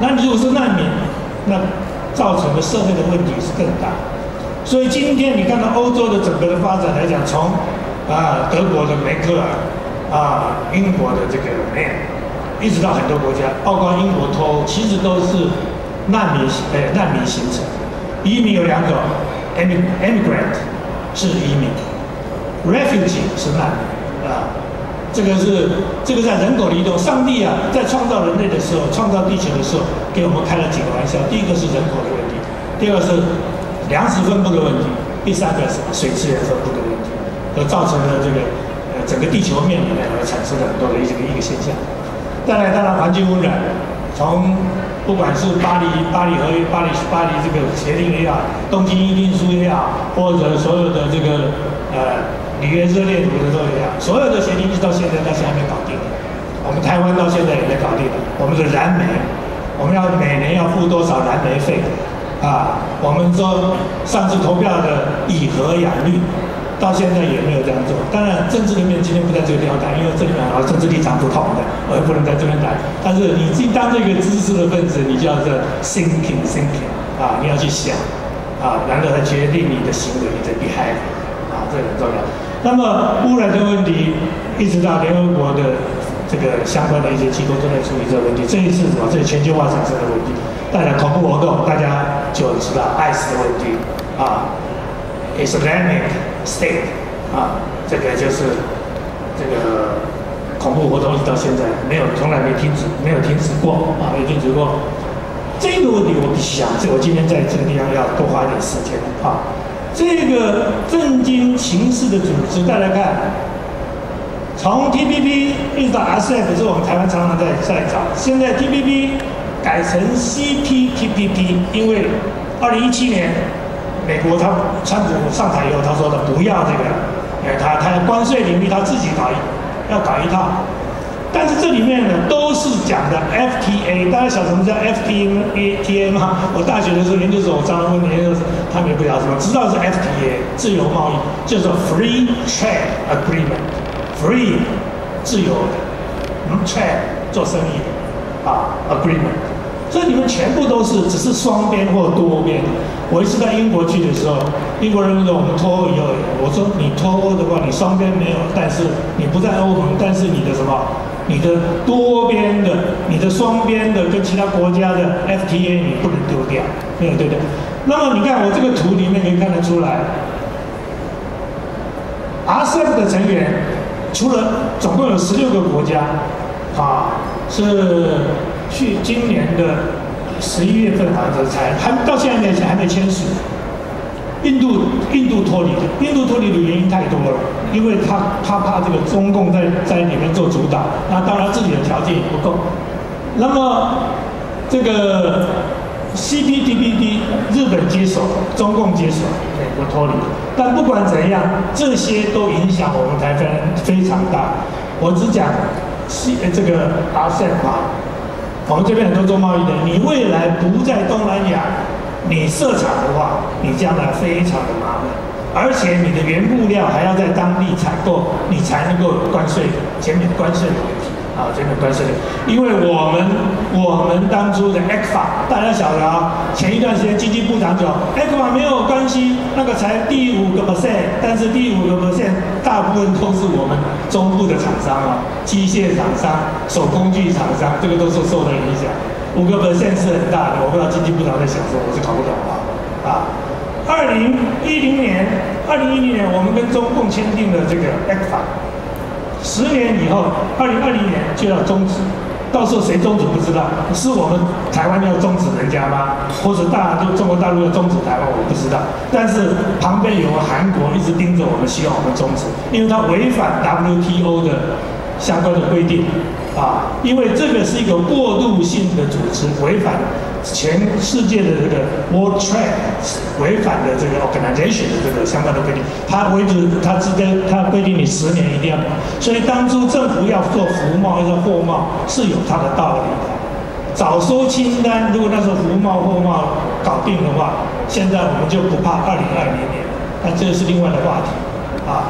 那你如果是难民，那造成的社会的问题是更大。所以今天你看到欧洲的整个的发展来讲，从啊德国的梅克尔啊英国的这个梅尔，一直到很多国家，包括英国脱欧，其实都是难民呃难民形成。移民有两种，emigrant 是移民，refugee 是难民啊。这个是这个在人口的移动，上帝啊，在创造人类的时候，创造地球的时候，给我们开了几个玩笑。第一个是人口的问题，第二个是粮食分布的问题，第三个是水资源分布的问题，而造成了这个呃整个地球面里面而产生了很多的一个一个现象。再来，当然环境污染，从不管是巴黎巴黎合约、巴黎巴黎这个协定也好，东京议定书也好，或者所有的这个呃。里约热恋图的都一样，所有的协定一直到现在到现在还没搞定。我们台湾到现在也没搞定。我们的燃煤，我们要每年要付多少燃煤费？啊，我们说上次投票的以核养绿，到现在也没有这样做。当然，政治里面今天不在这个地方谈，因为这里面啊政治立场不同的，我也不能在这边谈。但是你既当这个知识的分子，你就要在 thinking thinking 啊，你要去想啊，然后来决定你的行为，你的 behavior，这很重要。那么污染的问题，一直到联合国的这个相关的一些机构都在处理这个问题。这一次什么？这全球化产生的问题，带来恐怖活动，大家就知道 ICE 的问题啊，Islamic State 啊，这个就是这个恐怖活动一直到现在没有，从来没停止，没有停止过啊，没停止过。这个问题我必须想，这我今天在这个地方要多花一点时间啊。这个震惊情势的组织，大家看，从 TPP 一直到 RCEP，是我们台湾常常在在找。现在 TPP 改成 CPTPP，因为二零一七年美国他川普上台以后，他说的不要这个，因为，他他关税领域他自己搞一，要搞一套。但是这里面呢，都是讲的 FTA，大家晓得什么叫 FTA 吗？我大学的时候研究所，我常常问研究生，他们也不晓得什么，知道是 FTA，自由贸易，就是 Free Trade Agreement，Free 自由的 trade 做生意的啊 agreement，所以你们全部都是只是双边或多边。我一次到英国去的时候，英国人问我们脱欧以后，我说你脱欧的话，你双边没有，但是你不在欧盟，但是你的什么？你的多边的、你的双边的跟其他国家的 FTA 你不能丢掉，没有对对？那么你看我这个图里面可以看得出来，RCEP 的成员除了总共有十六个国家，啊，是去今年的十一月份好像才还到现在为止还没签署。印度印度脱离的，印度脱离的原因太多了，因为他他怕这个中共在在里面做主导，那当然自己的条件也不够。那么这个 CPTPP 日本接手，中共接手，美国脱离。但不管怎样，这些都影响我们台湾非常大。我只讲西这个 RCEP 啊，我们这边很多做贸易的，你未来不在东南亚。你设厂的话，你将来非常的麻烦，而且你的原物料还要在当地采购，你才能够关税减免关税的问题啊，减免关税的。因为我们我们当初的 e c f a 大家晓得啊，前一段时间经济部长讲 e c f a 没有关系，那个才第五个 percent，但是第五个 percent 大部分都是我们中部的厂商啊，机械厂商、手工具厂商，这个都是受到影响。五个 percent 是很大的，我不知道经济部长在想什么，我是搞不懂啊。啊，二零一零年，二零一零年我们跟中共签订了这个 ECFA，十年以后，二零二零年就要终止，到时候谁终止不知道，是我们台湾要终止人家吗？或者大就中国大陆要终止台湾，我不知道。但是旁边有个韩国一直盯着我们，希望我们终止，因为它违反 WTO 的相关的规定。啊，因为这个是一个过渡性的组织，违反全世界的这个 World Trade，违反的这个 Organization 的这个相关的规定，它规定它之间它规定你十年一定要，所以当初政府要做服贸要做货贸是有它的道理的。早收清单，如果那时候服贸货贸搞定的话，现在我们就不怕二零二零年，那这个是另外的话题啊。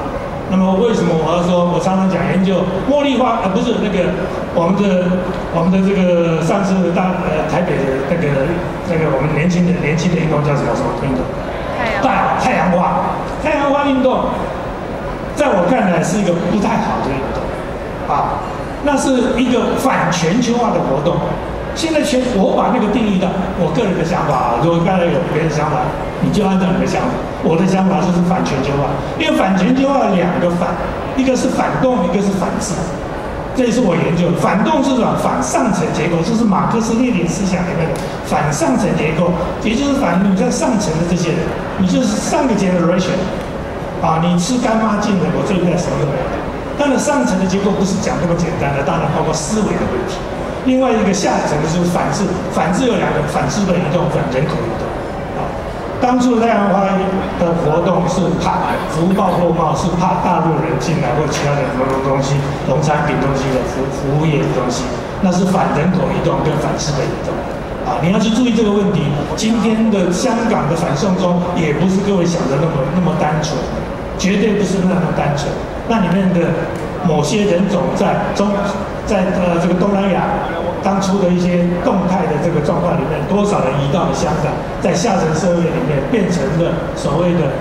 那么为什么我要说？我常常讲研究茉莉花，呃，不是那个我们的我们的这个上次大呃台北的那个那个我们年轻的年轻的运动叫什么什么运动？大太阳花，太阳花运动，在我看来是一个不太好的运动，啊，那是一个反全球化的活动。现在全我把那个定义的，我个人的想法，如果大家有别的想法，你就按照你的想法。我的想法就是反全球化，因为反全球化两个反，一个是反动，一个是反制。这也是我研究，反动是什么？反上层结构，就是马克思列宁思想里面的反上层结构，也就是反你在上层的这些人，你就是上个 generation，啊，你吃干妈净的，我这一代什么都没有。但是上层的结构不是讲那么简单的，当然包括思维的问题。另外一个下层是反制，反制有两个，反资本移动，反人口移动。啊，当初太阳花的活动是怕福报货贸，是怕大陆人进来或其他的什么东西，农产品东西的服服务业的东西，那是反人口移动跟反资本移动。啊，你要去注意这个问题。今天的香港的反送中也不是各位想的那么那么单纯，绝对不是那么单纯。那里面的某些人种在中。在呃这个东南亚，当初的一些动态的这个状况里面，多少人移到了香港，在下层社会里面变成了所谓的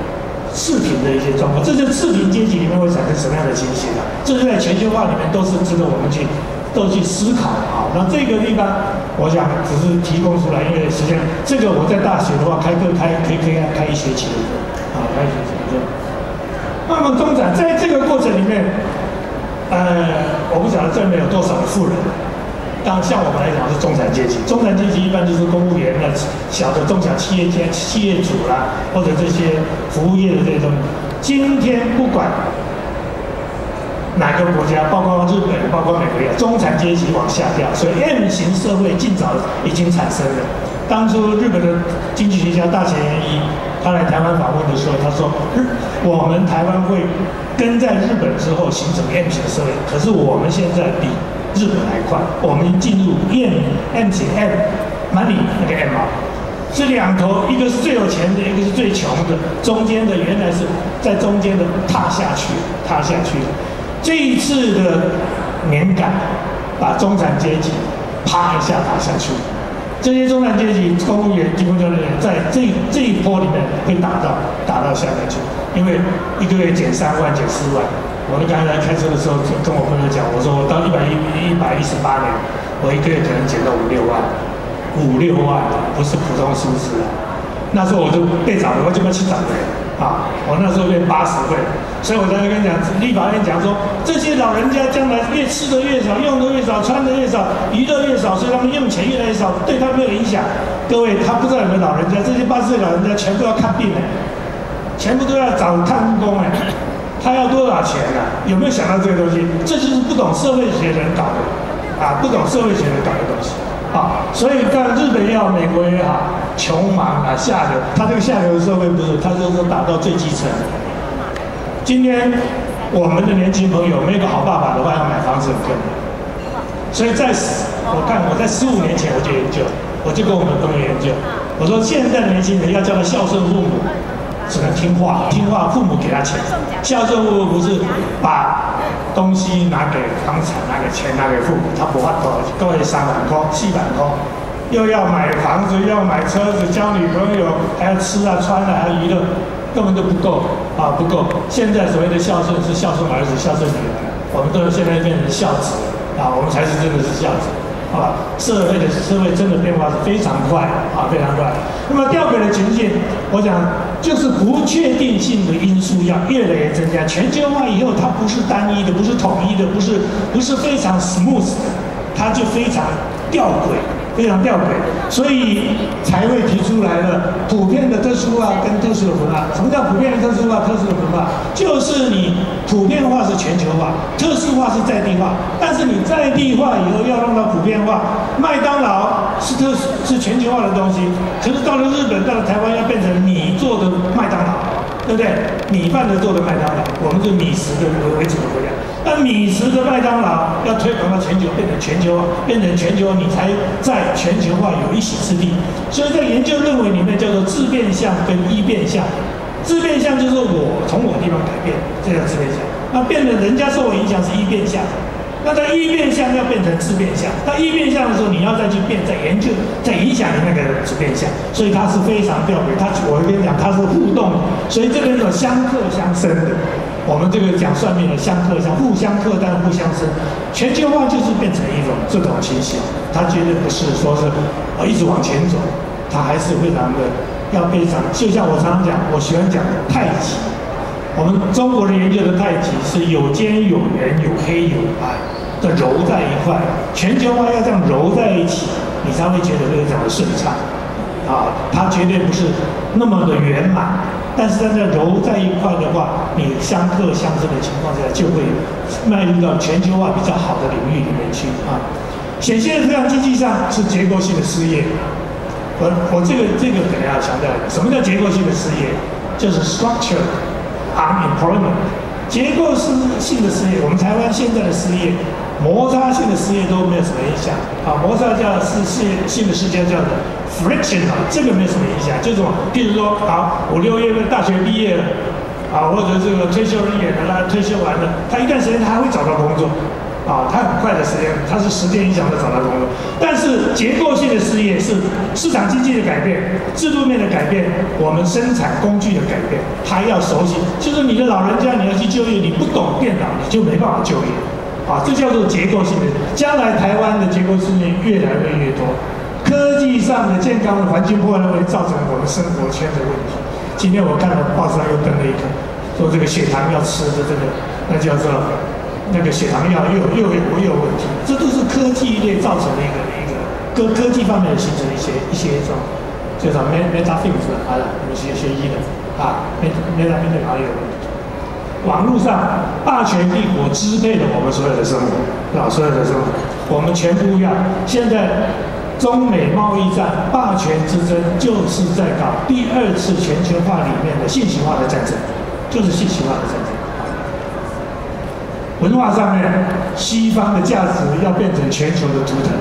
次贫的一些状况，这些次贫阶级里面会产生什么样的情形呢？这是在全球化里面都是值得我们去都去思考的啊。那这个地方，我想只是提供出来，因为实际上这个我在大学的话开课开可以可以开一学期的课啊，开一学期的课。那么中展在这个过程里面。呃，我不晓得这里面有多少富人，当然像我们来讲是中产阶级，中产阶级一般就是公务员、的小的中小企业家、企业主啦，或者这些服务业的这些东西。今天不管哪个国家，包括日本、包括美国，中产阶级往下掉，所以 M 型社会尽早已经产生了。当初日本的经济学家大前研一。他来台湾访问的时候，他说：“日我们台湾会跟在日本之后形成 M 型社会，可是我们现在比日本还快，我们进入 M M 型 M money 那个 M 啊，这两头一个是最有钱的，一个是最穷的，中间的原来是在中间的踏下去，踏下去。这一次的年感把中产阶级啪一下打下去。这些中产阶级公务员、公交人员在这这一波里面会打到打到下面去，因为一个月减三万、减四万。我们刚才开车的时候跟我朋友讲，我说我到一百一一百一十八年，我一个月可能减到五六万，五六万不是普通数字啊。那时候我就被涨了，我就要去涨了啊！我那时候变八十岁。所以我才跟你讲，立法院讲说，这些老人家将来越吃的越少，用的越少，穿的越少，娱乐越少，所以他们用钱越来越少，对他没有影响。各位，他不知道有没有老人家，这些八十岁老人家全部要看病哎，全部都要找看护工哎，他要多少钱啊？有没有想到这个东西？这就是不懂社会学人搞的啊，不懂社会学人搞的东西啊。所以在日本也好，美国也好，穷忙啊，下流，他这个下流的社会不是，他就是打到最基层。今天我们的年轻朋友没有个好爸爸的话，要买房子很困难。所以在我看我在十五年前我就研究，我就跟我们朋友研究，我说现在年轻人要叫他孝顺父母，只能听话，听话父母给他钱。孝顺父母不是把东西拿给房产、拿给钱拿给父母，他不发多，各位三板空、四板空，又要买房子，又要买车子，交女朋友，还要吃啊穿啊，还要娱乐。根本都不够啊，不够！现在所谓的孝顺是孝顺儿子、孝顺女儿，我们都现在变成孝子啊，我们才是真的是孝子啊！社会的社会真的变化是非常快啊，非常快。那么吊轨的情境，我想就是不确定性的因素要越来越增加。全球化以后，它不是单一的，不是统一的，不是不是非常 smooth 的，它就非常吊诡。非常吊诡，所以才会提出来了普遍的特殊化跟特殊的文化。什么叫普遍的特殊化、特殊的文化？就是你普遍化是全球化，特殊化是在地化。但是你在地化以后要弄到普遍化，麦当劳是特是全球化的东西，可是到了日本、到了台湾要变成你做的麦当劳，对不对？米饭的做的麦当劳，我们是米食的为主的国家。那米食的麦当劳要推广到全球，变成全球，变成全球，你才在全球化有一席之地。所以在研究认为里面叫做自变相跟异变相。自变相就是我从我地方改变，这叫自变相。那变得人家受我影响是异变相。那在异变相要变成自变相，那异变相的时候你要再去变，在研究，在影响的那个自变相。所以它是非常吊诡。它我跟你讲，它是互动，所以这边有相克相生的。我们这个讲算命的相克相，互相克但互相生，全球化就是变成一种这种情形，它绝对不是说是呃一直往前走，它还是非常的要非常，就像我常常讲，我喜欢讲太极，我们中国人研究的太极是有尖有圆有黑有白的揉在一块，全球化要这样揉在一起，你才会觉得非常的顺畅，啊，它绝对不是那么的圆满。但是在这揉在一块的话，你相克相生的情况下，就会迈入到全球化比较好的领域里面去啊。显现的非常经济上是结构性的失业。我我这个这个可能要强调，什么叫结构性的失业？就是 structure unemployment，结构性性的失业。我们台湾现在的失业。摩擦性的失业都没有什么影响，啊，摩擦叫是失业性的失业叫做 friction 啊，这个没有什么影响，这种，比如说，好，五六月份大学毕业了，啊，或者这个退休人员的他退休完了，他一段时间他还会找到工作，啊，他很快的时间，他是时间影响的找到工作，但是结构性的失业是市场经济的改变、制度面的改变、我们生产工具的改变，他要熟悉，就是你的老人家你要去就业，你不懂电脑，你就没办法就业。啊，这叫做结构性的。将来台湾的结构性的越来越多，科技上的健康的环境破坏会造成我们生活圈的问题。今天我看到报纸上又登了一个，说这个血糖要吃的这个，那叫做那个血糖药又又有又有问题。这都是科技类造成的一个一个科科技方面形成一些一些这种，叫做 meta things 啊，我们学学医的啊，meta meta 方面有问题。网络上霸权帝国支配了我们所有的生活，啊，所有的生活，我们全部要。现在中美贸易战、霸权之争，就是在搞第二次全球化里面的信息化的战争，就是信息化的战争。文化上面，西方的价值要变成全球的图腾，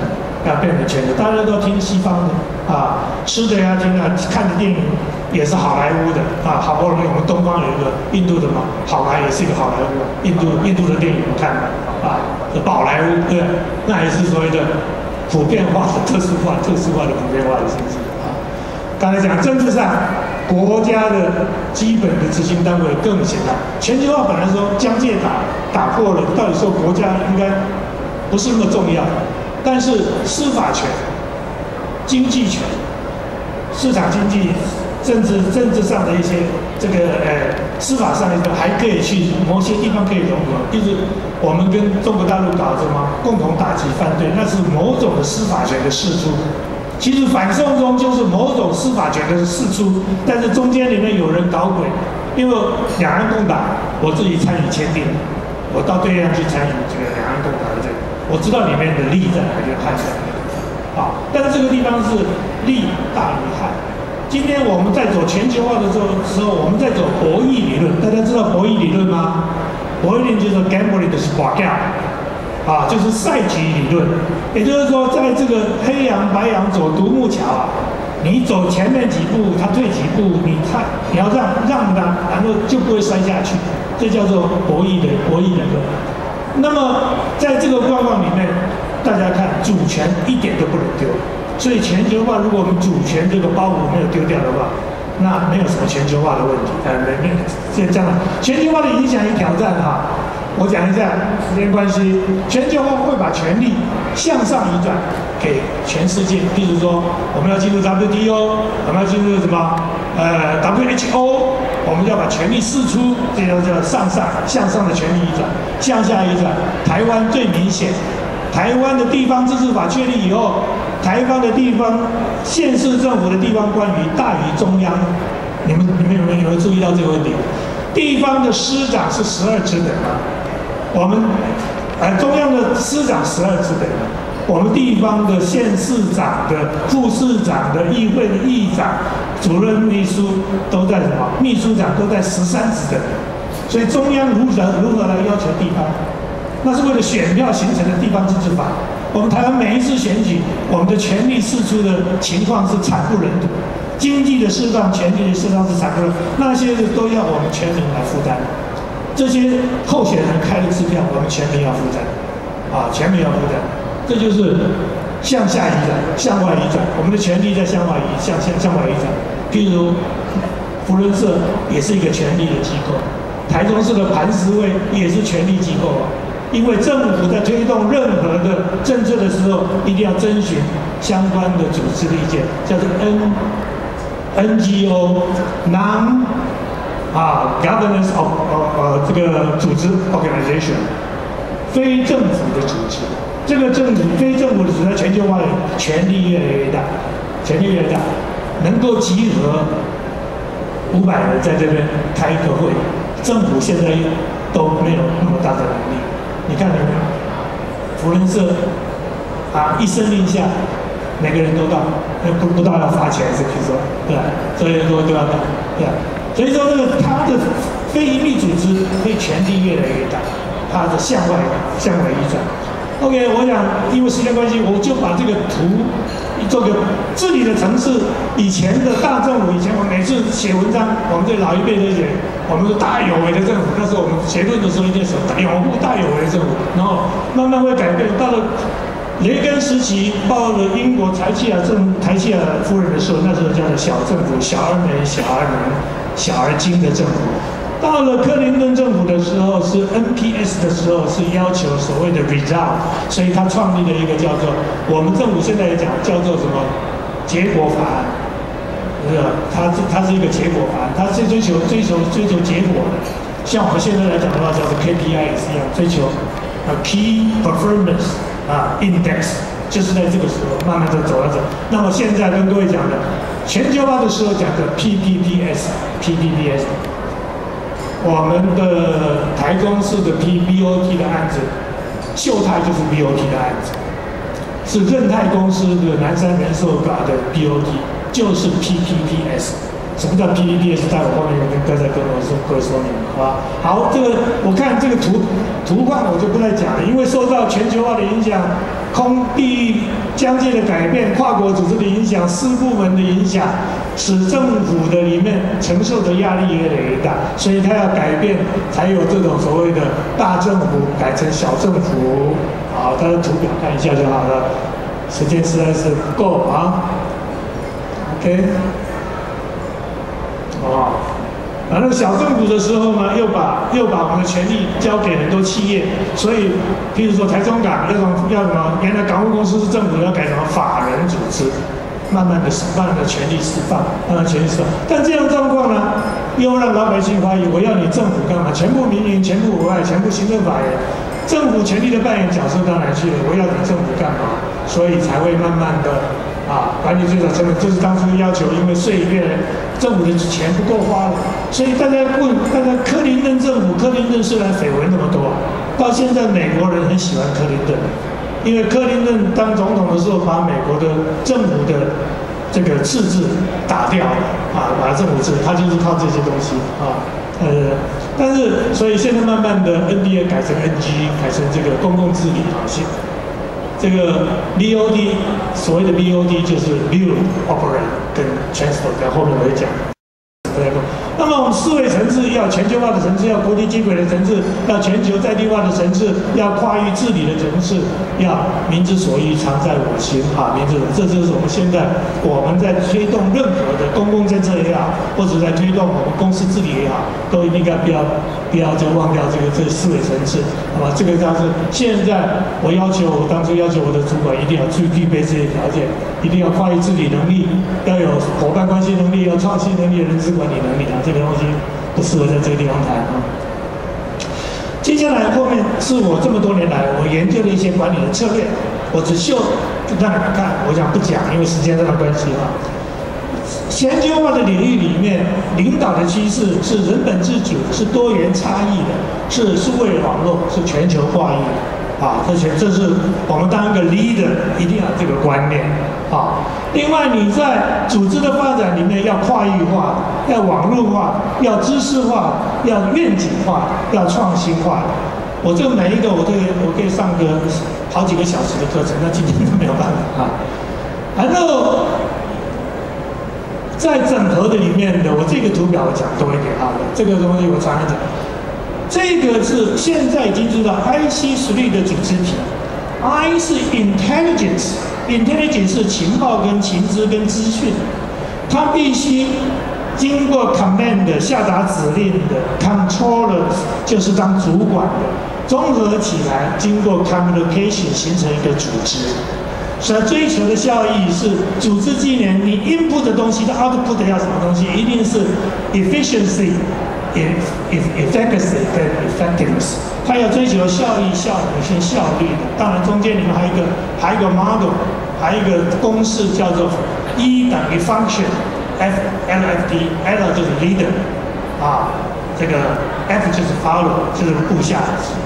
要变成全球，大家都听西方的啊，吃的呀，听啊，看的电影。也是好莱坞的啊，好不容易我们东方有一个印度的嘛，好莱也是一个好莱坞，印度印度的电影我看啊。的宝莱坞，对，那也是所谓的普遍化的特殊化、特殊化的普遍化的形式啊。刚才讲政治上，国家的基本的执行单位更显然，全球化本来说疆界打打破了，到底说国家应该不是那么重要，但是司法权、经济权、市场经济。政治政治上的一些这个呃司法上的还可以去某些地方可以融合，就是我们跟中国大陆搞什么共同打击犯罪，那是某种的司法权的释出。其实反送中就是某种司法权的释出，但是中间里面有人搞鬼，因为两岸共打，我自己参与签订，我到对岸去参与这个两岸共打的这个，我知道里面的利在哪里，害在哪里，好，但是这个地方是利大于害。今天我们在走全球化的时候，时候我们在走博弈理论。大家知道博弈理论吗？博弈论就是 gambling 的 s p a r k 啊，就是赛局理论。也就是说，在这个黑羊白羊走独木桥啊，你走前面几步，他退几步，你他你要让让他，然后就不会摔下去。这叫做博弈的博弈理论。那么在这个状况里面，大家看主权一点都不能丢。所以全球化，如果我们主权这个包袱没有丢掉的话，那没有什么全球化的问题。呃，没没，现在这样，全球化的影响与挑战哈，我讲一下，时间关系，全球化会把权力向上移转给全世界。譬如说，我们要进入 WTO，我们要进入什么？呃，WHO，我们要把权力释出，这叫叫上上向上的权力移转，向下移转。台湾最明显，台湾的地方自治法确立以后。台湾的地方县市政府的地方官员大于中央，你们你们有没有注意到这个问题？地方的师长是十二职等，我们呃中央的师长十二职等，我们地方的县市长的副市长的议会的议长、主任秘书都在什么？秘书长都在十三职等，所以中央如何如何来要求地方？那是为了选票形成的地方自治法。我们台湾每一次选举，我们的权力释出的情况是惨不忍睹，经济的释放、权力的释放是惨不忍睹，那些都要我们全民来负担。这些候选人开的支票，我们全民要负担，啊，全民要负担。这就是向下移转、向外移转，我们的权力在向外移、向向向外移转。譬如，福伦社也是一个权力的机构，台中市的磐石会也是权力机构啊。因为政府在推动任何的政策的时候，一定要征询相关的组织的意见，叫做 N NGO，non 啊 governance of 呃呃这个组织 organization，非政府的组织。这个政府非政府的组织，全球化权力越来越大，权力越大，能够集合五百人在这边开一个会，政府现在都没有那么大的能力。你看，福伦社啊，一声令下，每个人都到，不不到要罚钱，是听说，对？所以说都要到，对？所以说这个他的非营利组织会权力越来越大，他的向外向外移转。OK，我想因为时间关系，我就把这个图。做个治理的城市，以前的大政府，以前我每次写文章，我们对老一辈的写，我们说大有为的政府。那时候我们结论的时候，一定说拥护大有为的政府。然后慢慢会改变，到了雷根时期，到了英国柴契尔政柴契尔夫人的时候，那时候叫做小政府，小而美，小而能，小而精的政府。到了克林顿政府的时候，是 NPS 的时候，是要求所谓的 result，所以他创立了一个叫做我们政府现在也讲叫做什么结果法案，是？它是它是一个结果法案，它是追求追求追求结果的。像我们现在来讲的话，叫做 KPI 也是一样，追求啊 Key Performance 啊 Index，就是在这个时候慢慢的走了走。那么现在跟各位讲的全球化的时候讲的 PPPS，PPPS。我们的台中市的 PBOT 的案子，秀泰就是 BOT 的案子，是润泰公司的南山人寿搞的 BOT，就是 PPPS，什么叫 P P P S？在我后面跟各位跟我说各位说明，好吧？好，这个我看这个图图画我就不再讲了，因为受到全球化的影响，空地域疆界的改变，跨国组织的影响，四部门的影响，使政府的里面承受的压力越来越大，所以他要改变，才有这种所谓的大政府改成小政府。好，他的图表看一下就好了，时间实在是不够啊。OK。哦，然后小政府的时候呢，又把又把我们的权力交给很多企业，所以，譬如说台中港要什么要什么，原来港务公司是政府要改什么法人组织，慢慢的释放的权力释放，慢慢权力释放。但这样状况呢，又让老百姓怀疑，我要你政府干嘛？全部民营，全部国外，全部行政法人，政府权力的扮演角色到哪去了？我要你政府干嘛？所以才会慢慢的。啊，管理最少成本就是当初要求，因为税越政府的钱不够花了，所以大家问，大家克林顿政府，克林顿虽然绯闻那么多，到现在美国人很喜欢克林顿，因为克林顿当总统的时候，把美国的政府的这个赤字打掉了，啊，把政府制，他就是靠这些东西啊，呃，但是所以现在慢慢的 NDA 改成 NG，改成这个公共治理啊，现。这个 BOD 所谓的 BOD 就是 Build、Operate 跟 Transfer，在后面我也讲。那么我们四维层次要全球化的层次，要国际接轨的层次，要全球在地化的层次，要跨域治理的层次，要民之所欲，常在我心。哈，民之所，这就是我们现在我们在推动任何的公共政策也好，或者在推动我们公司治理也好，都应该不要不要就忘掉这个这四维层次。好吧，这个当是现在我要求，我当初要求我的主管一定要具具备这些条件，一定要跨域治理能力，要有伙伴关系能力，要创新能力，人资管理能力啊。这个东西不适合在这个地方谈啊。接下来后面是我这么多年来我研究的一些管理的策略，我只秀让你们看，我想不讲，因为时间上的关系啊。全球化的领域里面，领导的趋势是人本自主，是多元差异的，是数位网络，是全球化域。啊，这些这是我们当一个 leader 一定要这个观念啊。另外，你在组织的发展里面要跨域化，要网络化，要知识化，要愿景化，要创新化。我这个每一个，我都我可以上个好几个小时的课程，那今天都没有办法啊。然后在整合的里面的，我这个图表我讲多一点啊。这个东西我常常讲。这个是现在已经知道，IC 实力的组织体，I 是 intelligence，intelligence 是情报跟情资跟资讯，它必须经过 command 下达指令的 controllers 就是当主管的，综合起来经过 communication 形成一个组织，所追求的效益是组织纪年，你 input 的东西的 output 要什么东西，一定是 efficiency。Efficacy 跟 effectiveness，它要追求效益、效率、性、效率的。当然，中间里面还有一个，还有一个 model，还有一个公式叫做 E 等于 function，F L F D，L 就是 leader，啊，这个 F 就是 follow，就是部下、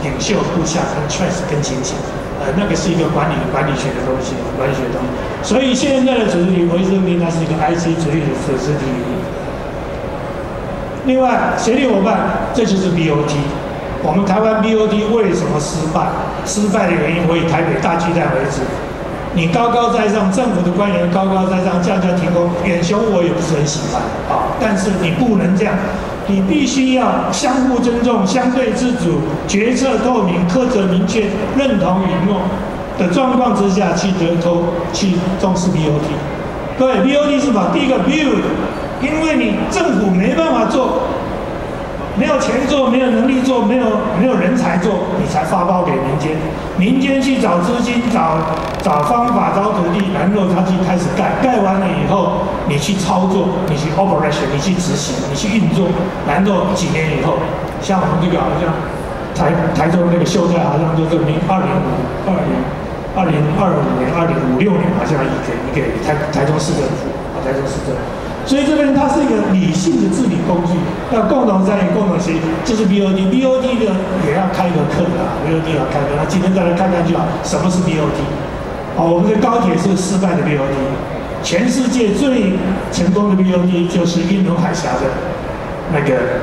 领袖、部下跟 trust 跟亲戚，呃，那个是一个管理管理学的东西，管理学的东西。所以现在的组织体，我一直认为它是一个 IC 主义的组织体。另外，协力伙伴，这就是 BOT。我们台湾 BOT 为什么失败？失败的原因，我以台北大巨蛋为止。你高高在上，政府的官员高高在上，降价提供，远雄我也不是很喜欢啊。但是你不能这样，你必须要相互尊重、相对自主、决策透明、苛责明确、认同允诺的状况之下去得头去重视 BOT。各位，BOT 是把第一个 build。因为你政府没办法做，没有钱做，没有能力做，没有没有人才做，你才发包给民间，民间去找资金、找找方法、找土地，然后他去开始盖，盖完了以后，你去操作，你去 operation，你去执行，你去运作，然后几年以后，像我们这个好像台台中那个秀才，好像就是明二零五二零二零二五年、二零五六年，好像一给一给台台中市政府啊，台中市政府。所以这边它是一个理性的治理工具，要共同参与、共同协议，这是 BOD，BOD 的也要开一个课啊，BOD 要开课。那今天再来看看就好，什么是 BOD？好，我们的高铁是失败的 BOD，全世界最成功的 BOD 就是印度海峡的那个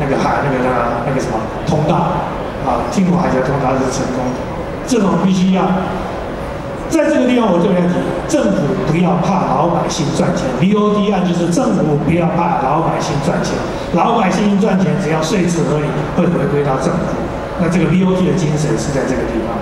那个海那个那个那个什么通道啊，印度海峡通道是成功的。这种必须要在这个地方，我这边提，政府不要怕老百姓赚钱。BOD 案就是政府不要怕老百姓赚钱，老百姓赚钱只要税制合理，会回归到政府。那这个 BOD 的精神是在这个地方。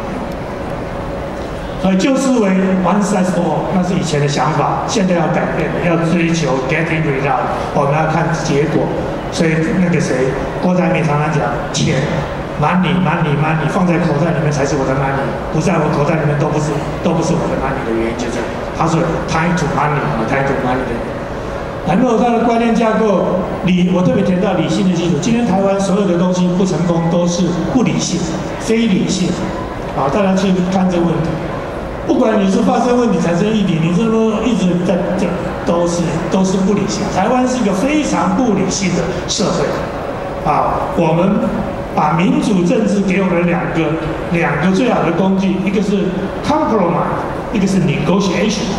所以就视为 one size for all，那是以前的想法，现在要改变，要追求 getting result，我们要看结果。所以那个谁，郭台铭常常讲，钱 money money money 放在口袋里面才是我的 money，不在我口袋里面都不是都不是我的 money 的原因就是他说 time to money 啊 time to money 的。然后他的观念架构理，我特别提到理性的基础。今天台湾所有的东西不成功都是不理性、非理性，啊，大家去看这个问题。不管你是发生问题产生议题，你这么一直在这，都是都是不理性。台湾是一个非常不理性的社会，啊，我们把民主政治给我们两个两个最好的工具，一个是 compromise，一个是 negotiation。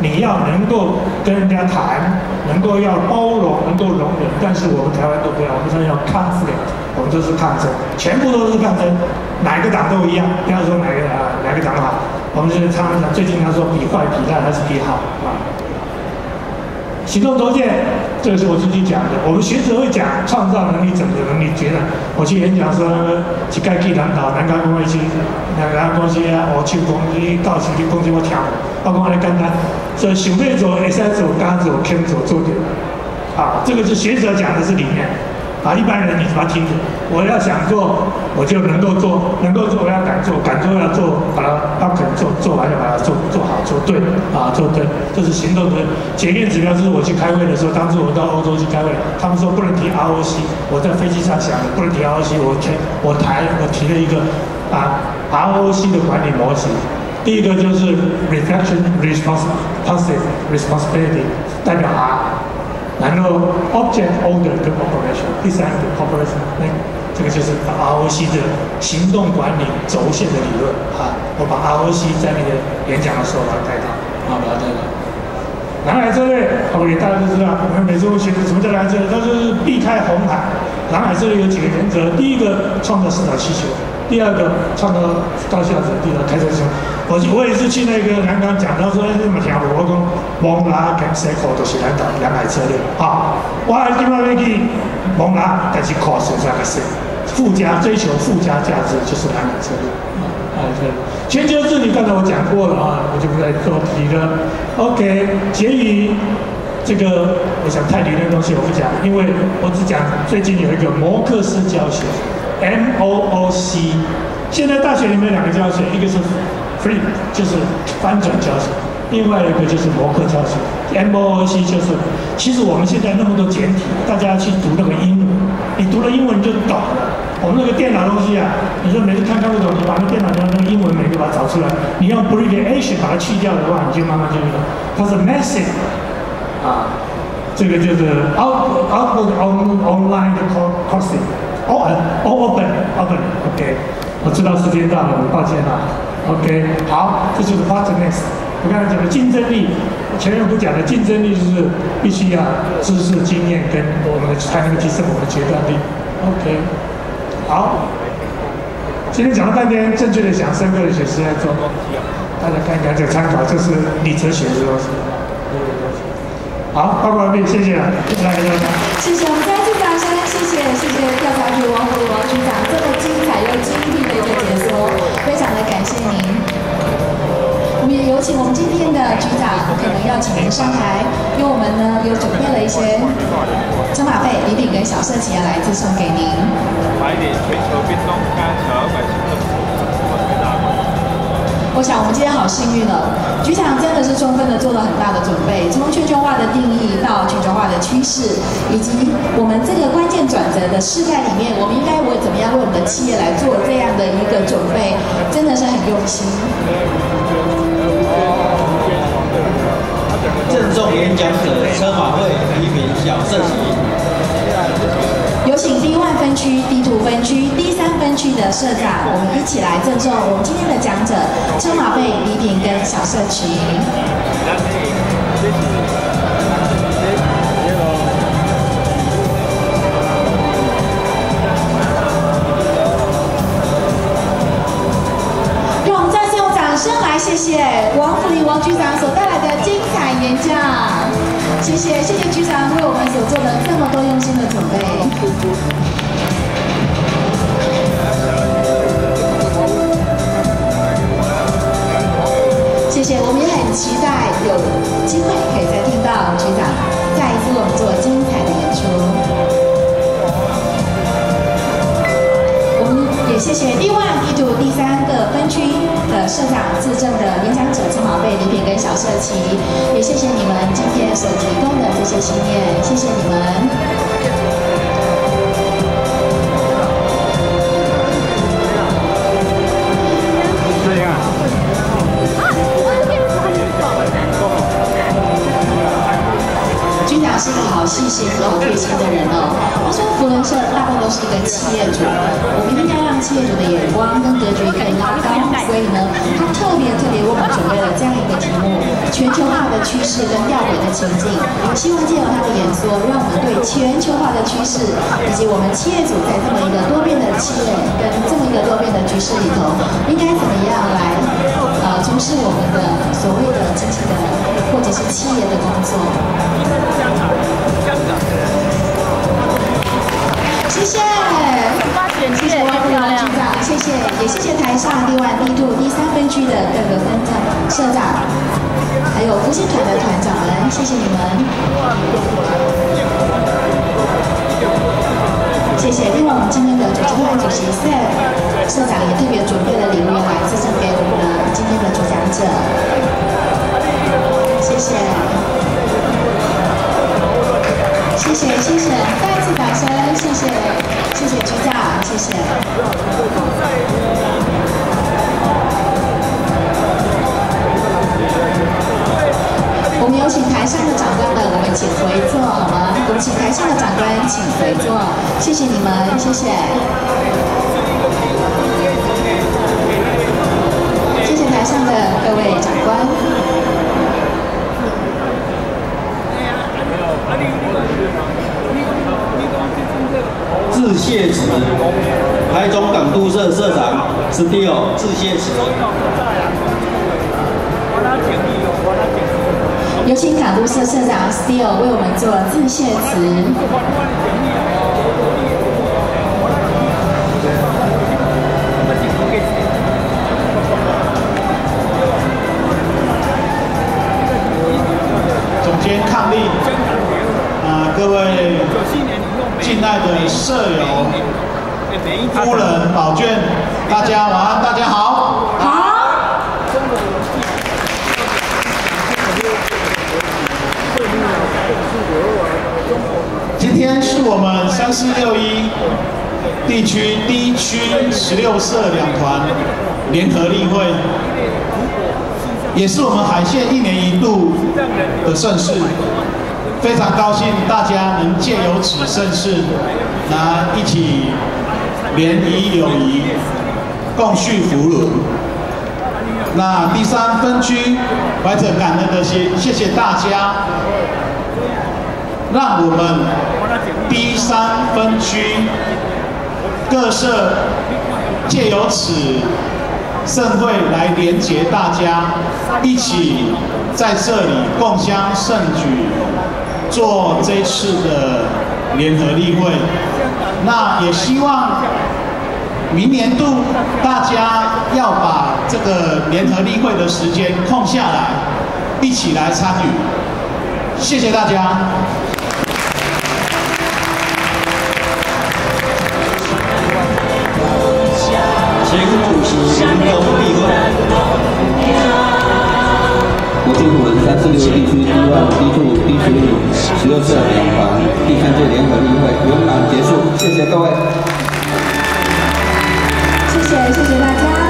你要能够跟人家谈，能够要包容，能够容忍，但是我们台湾都不要，我们说要抗争我们就是抗争，全部都是抗争，哪个党都一样，不要说哪个啊哪个党好。我们就是常常讲，最近他说比坏比烂还是比好啊。行动轴线，这个是我自己讲的。我们学者会讲创造能力、整合能力。觉得我去演讲说，去盖地南岛、南港公园去，南港公司啊，我去公司到时去公司我听，包括我的简单，所以想要做，会使做，敢做，肯做，做。啊，这个是学者讲的是理念。啊，一般人你怎么听？我要想做，我就能够做，能够做我要敢做，敢做要做，把它要肯做，做完就把它做做好，做对，啊，做对，这是行动的检验指标。就是我去开会的时候，当初我到欧洲去开会，他们说不能提 ROC，我在飞机上想不能提 ROC，我提我抬我提了一个啊 ROC 的管理模型，第一个就是 reflection responsibility responsibility 代表 R。然后 object order 跟 operation，第三个 operation，那这个就是 ROC 的行动管理轴线的理论啊。我把 ROC 在那个演讲的时候把它带到，啊，把它带到。南海策略，OK，大家都知道，我们每次会学什么叫南海策略，都是避开红海。南海策略有几个原则，第一个创造市场需求。第二个创造高效者，第二开车车。我我也是去那个南港讲，他说哎，这么讲，我讲蒙拉跟 cycle 都是两导两海策略啊。我还另外一个蒙拉，但是 cos 这个是附加追求附加价值，就是两海策略。啊，对。全球治理刚才我讲过了啊，我就不再多提了。OK，结语这个，我想太理论东西我不讲，因为我只讲最近有一个摩克斯教学。M O O C，现在大学里面两个教学，一个是 free，就是翻转教学，另外一个就是模课教学。M O O C 就是，其实我们现在那么多简体，大家去读那个英文，你读了英文就懂了。我们那个电脑东西啊，你说每次看看不懂，你把那电脑上那个英文每个把它找出来，你用 abbreviation 把它去掉的话，你就慢慢就懂。它是 massive，啊，这个就是 out output on online courses。哦，哦，open，open，OK，我知道时间到了，很抱歉啊，OK，好，这就是 partners。我刚才讲的竞争力，前面不讲的竞争力就是必须要知识、经验跟我们的才能提升我们的决断力，OK，好，今天讲了半天，正确的想，深刻的学，实在做，大家看一看这个参考，这是李哲学的东西，好，报告完毕，谢谢，谢谢大家，谢谢我们，谢谢谢谢调查局王和王局长这么精彩又精辟的一个解说，非常的感谢您。我们也有请我们今天的局长，可能要请您上台，因为我们呢有准备了一些车马费礼品跟小设计要来赠送给您。买点全球冰冻干小百姓的。我想我们今天好幸运了，局长真的是充分的做了很大的准备，从全球化的定义到全球化的趋势，以及我们这个关键转折的时代里面，我们应该为怎么样为我们的企业来做这样的一个准备，真的是很用心。郑重演讲者车马会礼品小盛旗，有请 D one 分区、D two 分区、D 三。分区的社长，我们一起来赠送我们今天的讲者车马费礼品跟小社群。让我们再次用掌声来谢谢王福林王局长所带来的精彩演讲。谢谢谢谢局长为我们所做的这么多用心的准备。谢谢，我们也很期待有机会可以再听到局长再一次为我们做精彩的演出。谢谢第 one、第 two、第三个分区的社长自证的演讲者陈宝贝、礼品跟小社旗，也谢谢你们今天所提供的这些信念，谢谢你们。军长是一个好细心、好贴心的人哦。他说，福伦社大部分都是一个企业主，我们应该让企业主的眼光跟格局更拉高，所以呢，他特别特别为我们准备了这样一个题目：全球化的趋势跟吊诡的情境。希望借由他的演说，让我们对全球化的趋势，以及我们企业主在这么一个多变的企业跟这么一个多变的局势里头，应该怎么样来呃从事我们的所谓的经济的或者是企业的工作。谢谢，谢谢。汪副局长，谢谢，也谢。谢台上第 one、第 two、第三分区的各个分长、社长，还有福星团的团长们，谢。谢你们。谢。谢。另外，我们今天的主持会主席 Sam 社长也特别准备了礼物来赠送给我们的今天的主讲者，谢谢。谢谢谢谢，再次掌声，谢谢谢谢局长，谢谢。我们有请台上的长官们，我们请回座好吗？我们请台上的长官请回座，谢谢你们，谢谢。谢谢台上的各位长长史蒂奥致谢词。有请港都社社长 Steel 为我们做致谢词。总监抗力，啊、各位敬爱的舍友、夫人、宝卷，大家晚安，大家好。好。今天是我们三四六一地区第一区十六社两团联合例会，也是我们海线一年一度的盛事。非常高兴大家能借由此盛事，来一起联谊友谊，共叙福伦。那第三分区怀着感恩的心，谢谢大家，让我们第三分区各社借由此盛会来连结大家，一起在这里共襄盛举，做这次的联合例会。那也希望明年度大家要把这个联合例会的时间空下来，一起来参与。谢谢大家。请主席联合例。我祝福我们三十六个地区第一万低处地区组十六次联团第三届联合例会圆满结束，谢谢各位。谢谢大家。